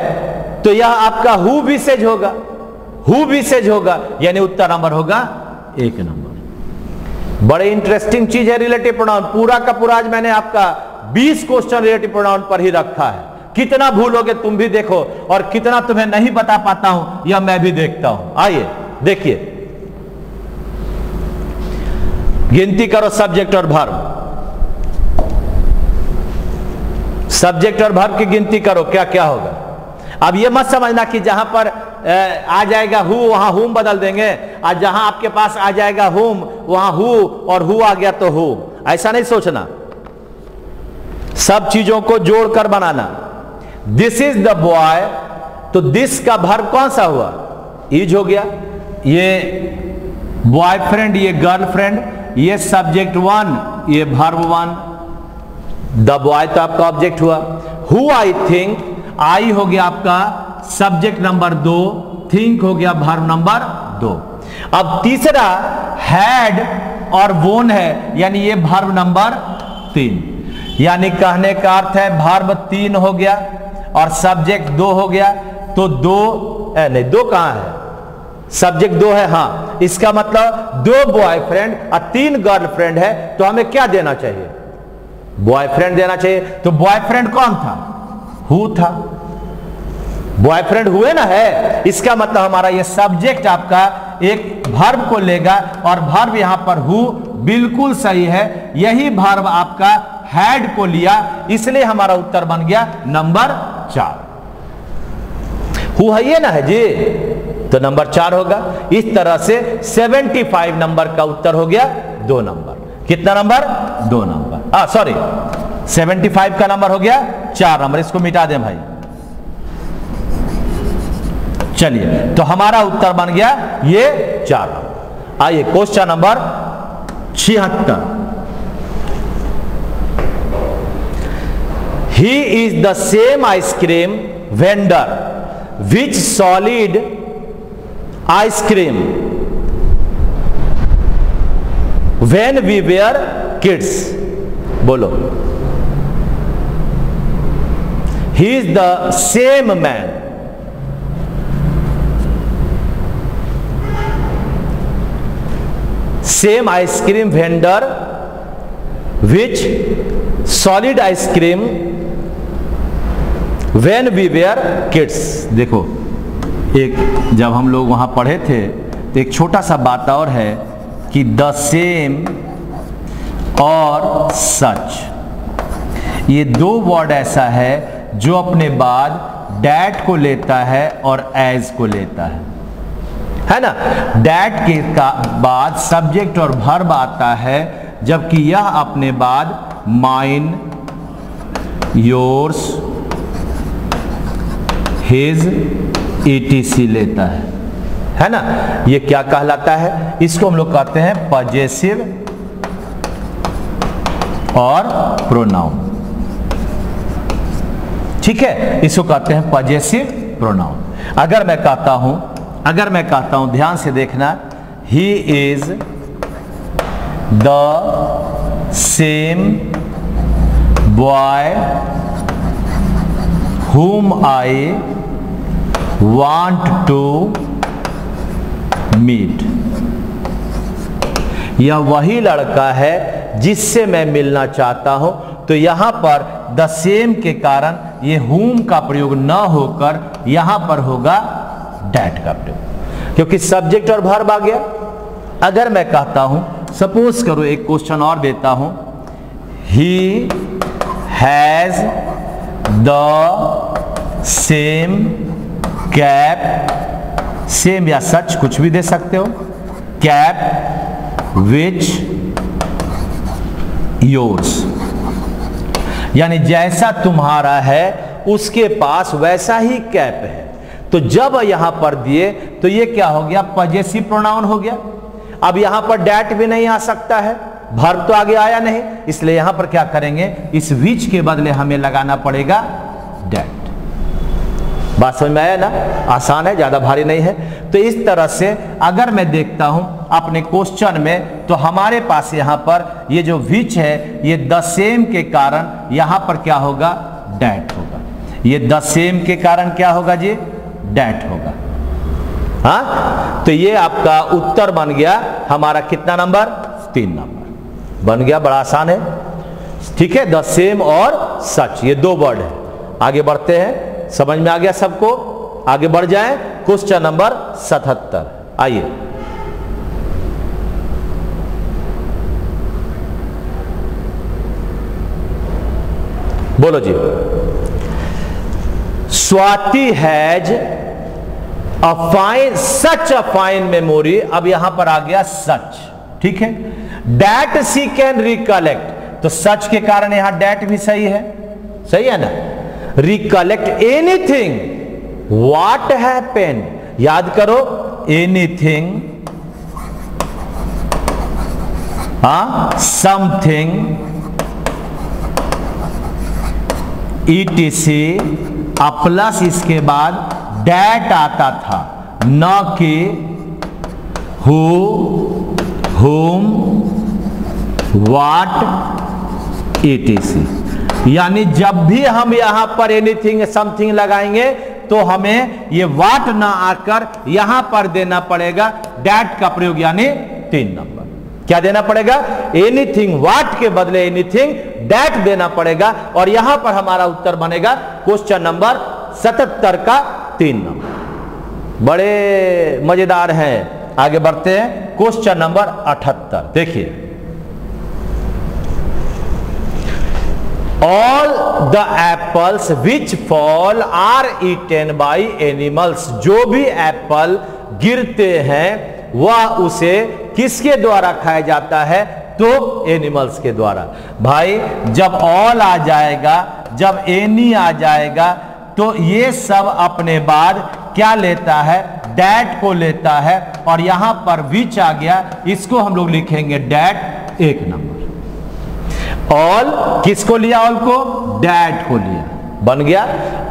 तो यह आपका हु विशेष होगा हु विशेष होगा यानी उत्तर नंबर होगा एक नंबर बड़े इंटरेस्टिंग चीज है रिलेटिव प्रोनाउन पूरा का पूरा आज मैंने आपका 20 क्वेश्चन रिलेटिव प्रोनाउन पर ही रखा है कितना भूलोगे तुम भी देखो और कितना तुम्हें नहीं बता पाता हूं यह मैं भी देखता हूं आइए देखिए गिनती करो सब्जेक्ट और भर्व सब्जेक्ट और भर्व की गिनती करो क्या क्या होगा अब यह मत समझना कि जहां पर आ जाएगा हु वहां हुम बदल देंगे और जहां आपके पास आ जाएगा हुम वहां हु और हु आ गया तो हु ऐसा नहीं सोचना सब चीजों को जोड़कर बनाना दिस इज द बॉय तो दिस का भर्व कौन सा हुआ इज हो गया ये बॉयफ्रेंड ये गर्लफ्रेंड ये सब्जेक्ट वन ये भर्व वन द बॉय तो आपका ऑब्जेक्ट हुआ हु आई थिंक आई हो गया आपका सब्जेक्ट नंबर दो थिंक हो गया भर्व नंबर दो अब तीसरा हैड और वोन है यानी ये भर्व नंबर तीन यानी कहने का अर्थ है भर्व तीन हो गया और सब्जेक्ट दो हो गया तो दो ए, नहीं दो कहां है सब्जेक्ट दो है हाँ इसका मतलब दो बॉयफ्रेंड और तीन गर्लफ्रेंड है तो हमें क्या देना चाहिए बॉयफ्रेंड देना चाहिए तो बॉयफ्रेंड कौन था हु था बॉयफ्रेंड हुए ना है इसका मतलब हमारा ये सब्जेक्ट आपका एक भर्व को लेगा और भर्व यहां पर हु बिल्कुल सही है यही भर्व आपका हैड को लिया इसलिए हमारा उत्तर बन गया नंबर चार हुआ ये ना है जी तो नंबर चार होगा इस तरह से 75 नंबर का उत्तर हो गया दो नंबर कितना नंबर दो नंबर आ सॉरी 75 का नंबर हो गया चार नंबर इसको मिटा दें भाई चलिए तो हमारा उत्तर बन गया ये चार आइए क्वेश्चन नंबर छिहत्तर he is the same ice cream vendor which solid ice cream when we were kids bolo he is the same man same ice cream vendor which solid ice cream when we were kids देखो एक जब हम लोग वहाँ पढ़े थे तो एक छोटा सा बात और है कि द सेम और सच ये दो वर्ड ऐसा है जो अपने बाद डैट को लेता है और एज को लेता है है ना डैट के का बाद सब्जेक्ट और भर्ब आता है जबकि यह अपने बाद mine yours hers etc e लेता है है ना ये क्या कहलाता है इसको हम लोग कहते हैं पजेसिव और प्रोनाउन ठीक है इसको कहते हैं पजेसिव प्रोनाउन अगर मैं कहता हूं अगर मैं कहता हूं ध्यान से देखना he is the same boy whom I want to meet. यह वही लड़का है जिससे मैं मिलना चाहता हूं तो यहां पर द सेम के कारण ये हुम का प्रयोग न होकर यहां पर होगा डैट का प्रयोग क्योंकि सब्जेक्ट और भर आ गया अगर मैं कहता हूं सपोज करो एक क्वेश्चन और देता हूं he has the same cap same या सच कुछ भी दे सकते हो कैप विच योर्स यानी जैसा तुम्हारा है उसके पास वैसा ही कैप है तो जब यहां पर दिए तो ये क्या हो गया पजेसी प्रोनाउन हो गया अब यहां पर डैट भी नहीं आ सकता है भर तो आगे आया नहीं इसलिए यहां पर क्या करेंगे इस विच के बदले हमें लगाना पड़ेगा बात समझ में आया ना आसान है ज़्यादा भारी नहीं है तो इस तरह से अगर मैं देखता हूं अपने क्वेश्चन में तो हमारे पास यहां पर ये जो विच है ये द सेम के कारण यहां पर क्या होगा डैट होगा ये द सेम के कारण क्या होगा जी डैट होगा हा? तो ये आपका उत्तर बन गया हमारा कितना नंबर तीन नंबर बन गया बड़ा आसान है ठीक है द सेम और सच ये दो वर्ड है आगे बढ़ते हैं समझ में आ गया सबको आगे बढ़ जाए क्वेश्चन नंबर सतहत्तर आइए बोलो जी Swati has a fine such a fine memory अब यहां पर आ गया सच ठीक है डैट सी कैन रिकलेक्ट तो सच के कारण यहां डैट भी सही है सही है ना रिकलेक्ट एनीथिंग व्हाट हैपेन याद करो एनीथिंग समथिंग अ प्लस इसके बाद डैट आता था न कि हु हुम वाट सी यानी जब भी हम यहां पर एनीथिंग समथिंग लगाएंगे तो हमें ये वाट ना आकर यहां पर देना पड़ेगा डैट का प्रयोग यानी तीन नंबर क्या देना पड़ेगा एनीथिंग वाट के बदले एनीथिंग डैट देना पड़ेगा और यहां पर हमारा उत्तर बनेगा क्वेश्चन नंबर सतहत्तर का तीन नंबर बड़े मजेदार है आगे बढ़ते हैं क्वेश्चन नंबर अठहत्तर देखिए all the apples which fall are eaten by animals जो भी एप्पल गिरते हैं वह उसे किसके द्वारा खाया जाता है तो एनिमल्स के द्वारा भाई जब ऑल आ जाएगा जब एनी आ जाएगा तो ये सब अपने बाद क्या लेता है डैट को लेता है और यहां पर विच आ गया इसको हम लोग लिखेंगे डैट एक नंबर ऑल किसको लिया ऑल को डैट को लिया बन गया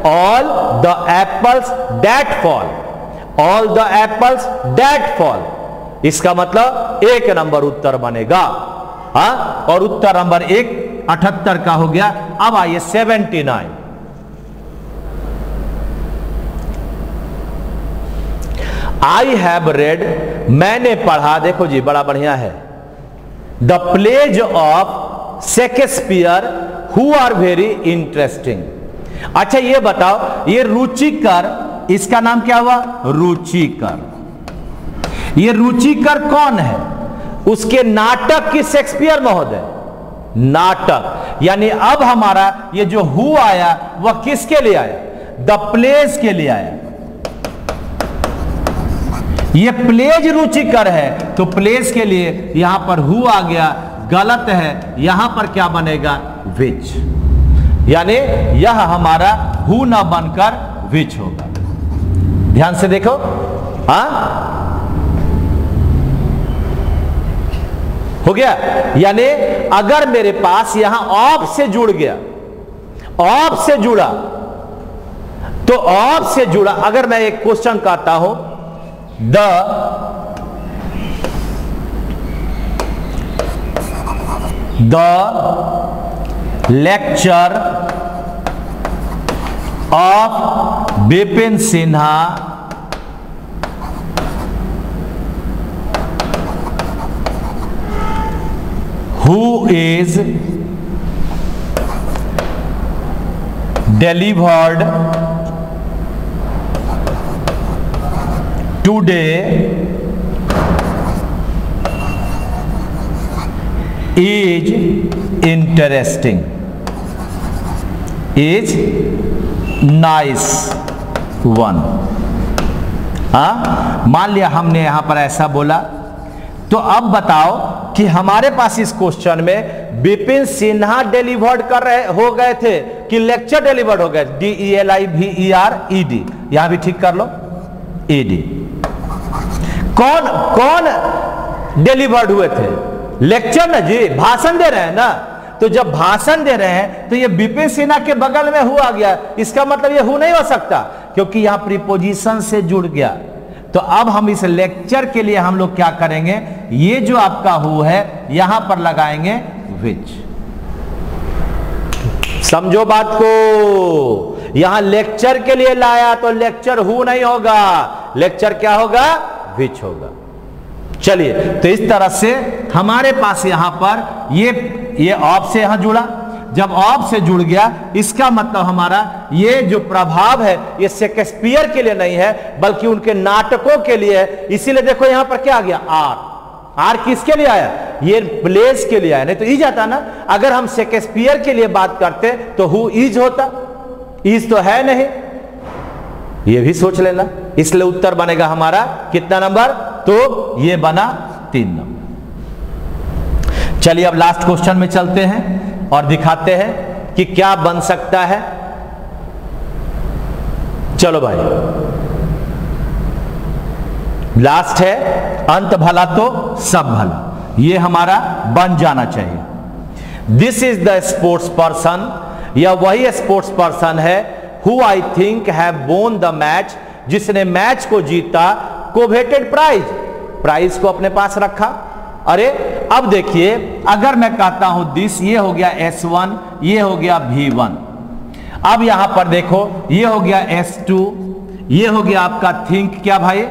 all the apples that fall all the apples that fall इसका मतलब एक नंबर उत्तर बनेगा हा? और उत्तर नंबर एक अठहत्तर का हो गया अब आइए seventy nine I have read मैंने पढ़ा देखो जी बड़ा बढ़िया है the plays of Shakespeare who are very interesting अच्छा ये बताओ ये रुचिकर इसका नाम क्या हुआ रुचिकर ये रुचिकर कौन है उसके नाटक की शेक्सपियर महोदय नाटक यानी अब हमारा ये जो हु आया वह किसके लिए आया द प्लेज के लिए आया ये प्लेज रुचिकर है तो प्लेज के लिए यहां पर हु आ गया गलत है यहां पर क्या बनेगा विच यानी यह हमारा हु ना बनकर विच होगा ध्यान से देखो हा हो गया यानी अगर मेरे पास यहां ऑफ से जुड़ गया ऑफ से जुड़ा तो ऑफ से जुड़ा अगर मैं एक क्वेश्चन कहता हूं the the lecture of Bipin Sinha who is delivered today is interesting is nice one हाँ मान लिया हमने यहां पर ऐसा बोला तो अब बताओ कि हमारे पास इस क्वेश्चन में विपिन सिन्हा डिलीवर्ड कर रहे हो गए थे कि लेक्चर डिलीवर्ड हो गए डी ई एल आई भी ई आर ई डी यहां भी ठीक कर लो ई e डी कौन कौन डिलीवर्ड हुए थे लेक्चर ना जी भाषण दे रहे हैं ना तो जब भाषण दे रहे हैं तो ये बिपिन सिन्हा के बगल में हुआ गया इसका मतलब ये हु नहीं हो सकता क्योंकि यहां प्रीपोजिशन से जुड़ गया तो अब हम इस लेक्चर के लिए हम लोग क्या करेंगे ये जो आपका हु है यहां पर लगाएंगे विच समझो बात को यहां लेक्चर के लिए लाया तो लेक्चर हु नहीं होगा लेक्चर क्या होगा विच होगा चलिए तो इस तरह से हमारे पास यहां पर ये ये ऑफ से यहां जुड़ा जब ऑफ से जुड़ गया इसका मतलब हमारा ये जो प्रभाव है ये शेक्सपियर के लिए नहीं है बल्कि उनके नाटकों के लिए है इसीलिए देखो यहां पर क्या आ गया आर आर किसके लिए आया ये प्लेस के लिए आया नहीं तो ईज आता ना अगर हम शेक्सपियर के लिए बात करते तो हु इज होता इज तो है नहीं ये भी सोच लेना इसलिए उत्तर बनेगा हमारा कितना नंबर तो ये बना तीन नंबर चलिए अब लास्ट क्वेश्चन में चलते हैं और दिखाते हैं कि क्या बन सकता है चलो भाई लास्ट है अंत भला तो सब भला ये हमारा बन जाना चाहिए this is the sports person या वही स्पोर्ट्स पर्सन है who I think have won the match जिसने मैच को जीता कोवेटेड प्राइज प्राइज को अपने पास रखा अरे अब देखिए अगर मैं कहता हूं दिस ये हो गया एस वन ये हो गया भी वन अब यहां पर देखो ये हो गया एस टू ये हो गया आपका थिंक क्या भाई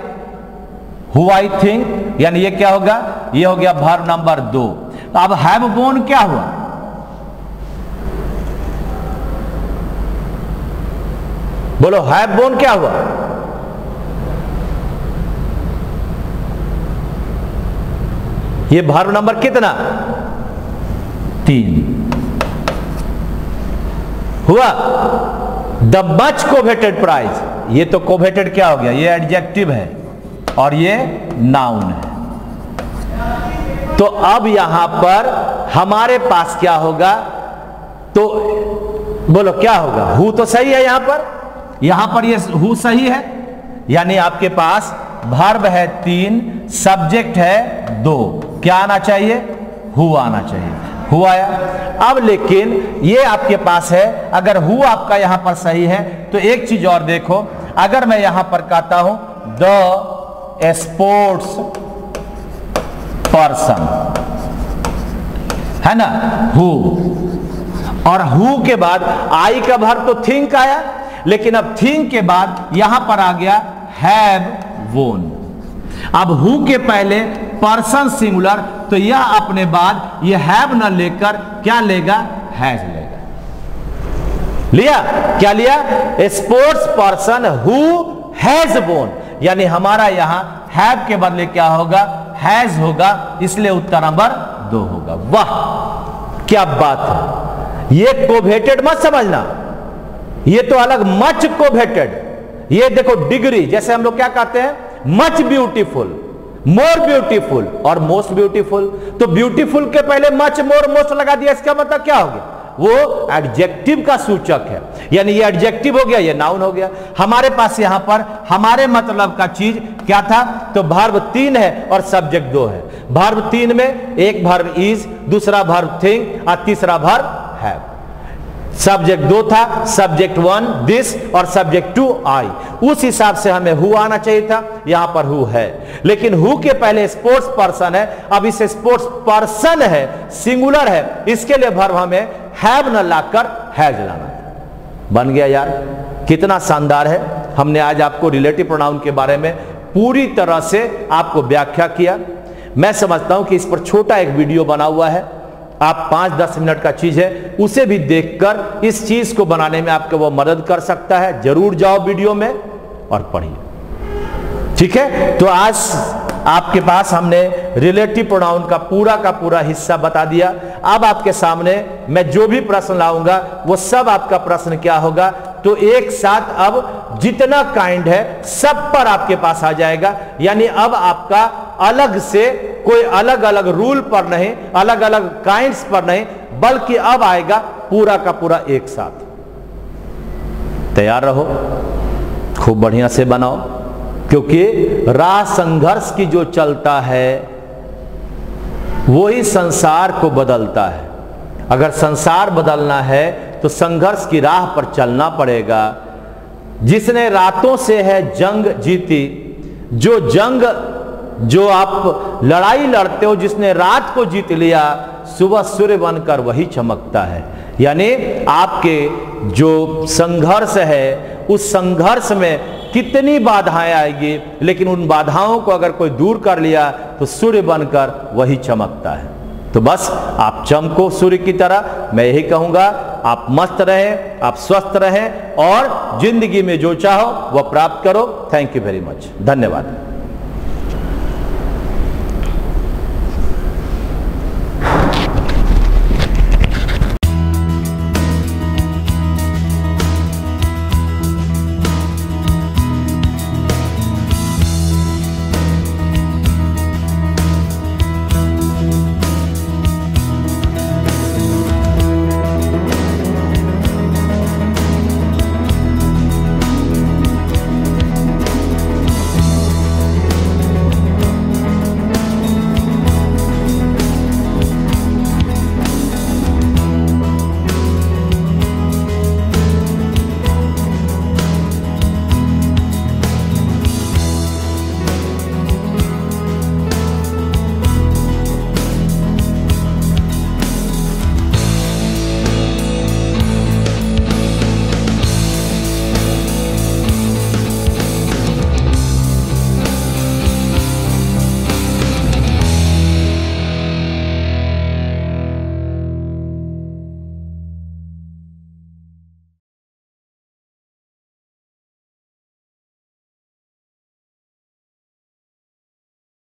हु आई थिंक यानी ये क्या होगा ये हो गया भर नंबर दो तो अब हैव बोन क्या हुआ बोलो हैव बोन क्या हुआ ये भार नंबर कितना तीन हुआ द मच कोवेटेड प्राइज ये तो कोवेटेड क्या हो गया ये एडजेक्टिव है और ये नाउन है तो अब यहां पर हमारे पास क्या होगा तो बोलो क्या होगा हु तो सही है यहां पर यहां पर ये हु सही है यानी आपके पास भर्व है तीन सब्जेक्ट है दो क्या आना चाहिए हु आना चाहिए हु आया अब लेकिन ये आपके पास है अगर हु आपका यहां पर सही है तो एक चीज और देखो अगर मैं यहां पर कहता हूं द स्पोर्ट्स पर्सन है ना हु और हु के बाद आई का भर तो थिंक आया लेकिन अब थिंक के बाद यहां पर आ गया हैव वोन अब हु के पहले पर्सन सिंगुलर तो यह अपने बाद यह हैव न लेकर क्या लेगा हैज लेगा लिया क्या लिया sports person who has won यानी हमारा यहां हैव के बदले क्या होगा हैज होगा इसलिए उत्तर नंबर दो होगा वाह क्या बात है ये कोवेटेड मत समझना ये तो अलग मच कोवेटेड ये देखो डिग्री जैसे हम लोग क्या कहते हैं मच ब्यूटीफुल मोर ब्यूटीफुल और मोस्ट ब्यूटीफुल तो ब्यूटीफुल के पहले मच मोर मोस्ट लगा दिया इसका मतलब क्या हो गया वो एडजेक्टिव का सूचक है यानी ये एडजेक्टिव हो गया ये नाउन हो गया हमारे पास यहां पर हमारे मतलब का चीज क्या था तो भर्व तीन है और सब्जेक्ट दो है भर्व तीन में एक भर्व इज दूसरा भर्व थिंग और तीसरा भर्व है सब्जेक्ट दो था सब्जेक्ट वन दिस और सब्जेक्ट टू आई उस हिसाब से हमें हु आना चाहिए था यहां पर हु है लेकिन हु के पहले स्पोर्ट्स पर्सन है अब इसे स्पोर्ट्स पर्सन है सिंगुलर है इसके लिए भर्व हमें हैव न लाकर हैज लाना बन गया यार कितना शानदार है हमने आज आपको रिलेटिव प्रोनाउन के बारे में पूरी तरह से आपको व्याख्या किया मैं समझता हूं कि इस पर छोटा एक वीडियो बना हुआ है आप पांच दस मिनट का चीज़ है उसे भी देखकर इस चीज़ को बनाने में आपके वो मदद कर सकता है जरूर जाओ वीडियो में और पढ़िए ठीक है तो आज आपके पास हमने रिलेटिव प्रोनाउन का पूरा का पूरा हिस्सा बता दिया अब आपके सामने मैं जो भी प्रश्न लाऊंगा वो सब आपका प्रश्न क्या होगा तो एक साथ अब जितना काइंड है सब पर आपके पास आ जाएगा यानी अब आपका अलग से कोई अलग अलग रूल पर नहीं अलग अलग काइंड पर नहीं बल्कि अब आएगा पूरा का पूरा एक साथ तैयार रहो खूब बढ़िया से बनाओ क्योंकि राह संघर्ष की जो चलता है वही संसार को बदलता है अगर संसार बदलना है तो संघर्ष की राह पर चलना पड़ेगा जिसने रातों से है जंग जीती जो जंग जो आप लड़ाई लड़ते हो जिसने रात को जीत लिया सुबह सूर्य बनकर वही चमकता है यानी आपके जो संघर्ष है उस संघर्ष में कितनी बाधाएं आएगी लेकिन उन बाधाओं को अगर कोई दूर कर लिया तो सूर्य बनकर वही चमकता है तो बस आप चमको सूर्य की तरह मैं यही कहूँगा आप मस्त रहें आप स्वस्थ रहें और जिंदगी में जो चाहो वह प्राप्त करो थैंक यू वेरी मच धन्यवाद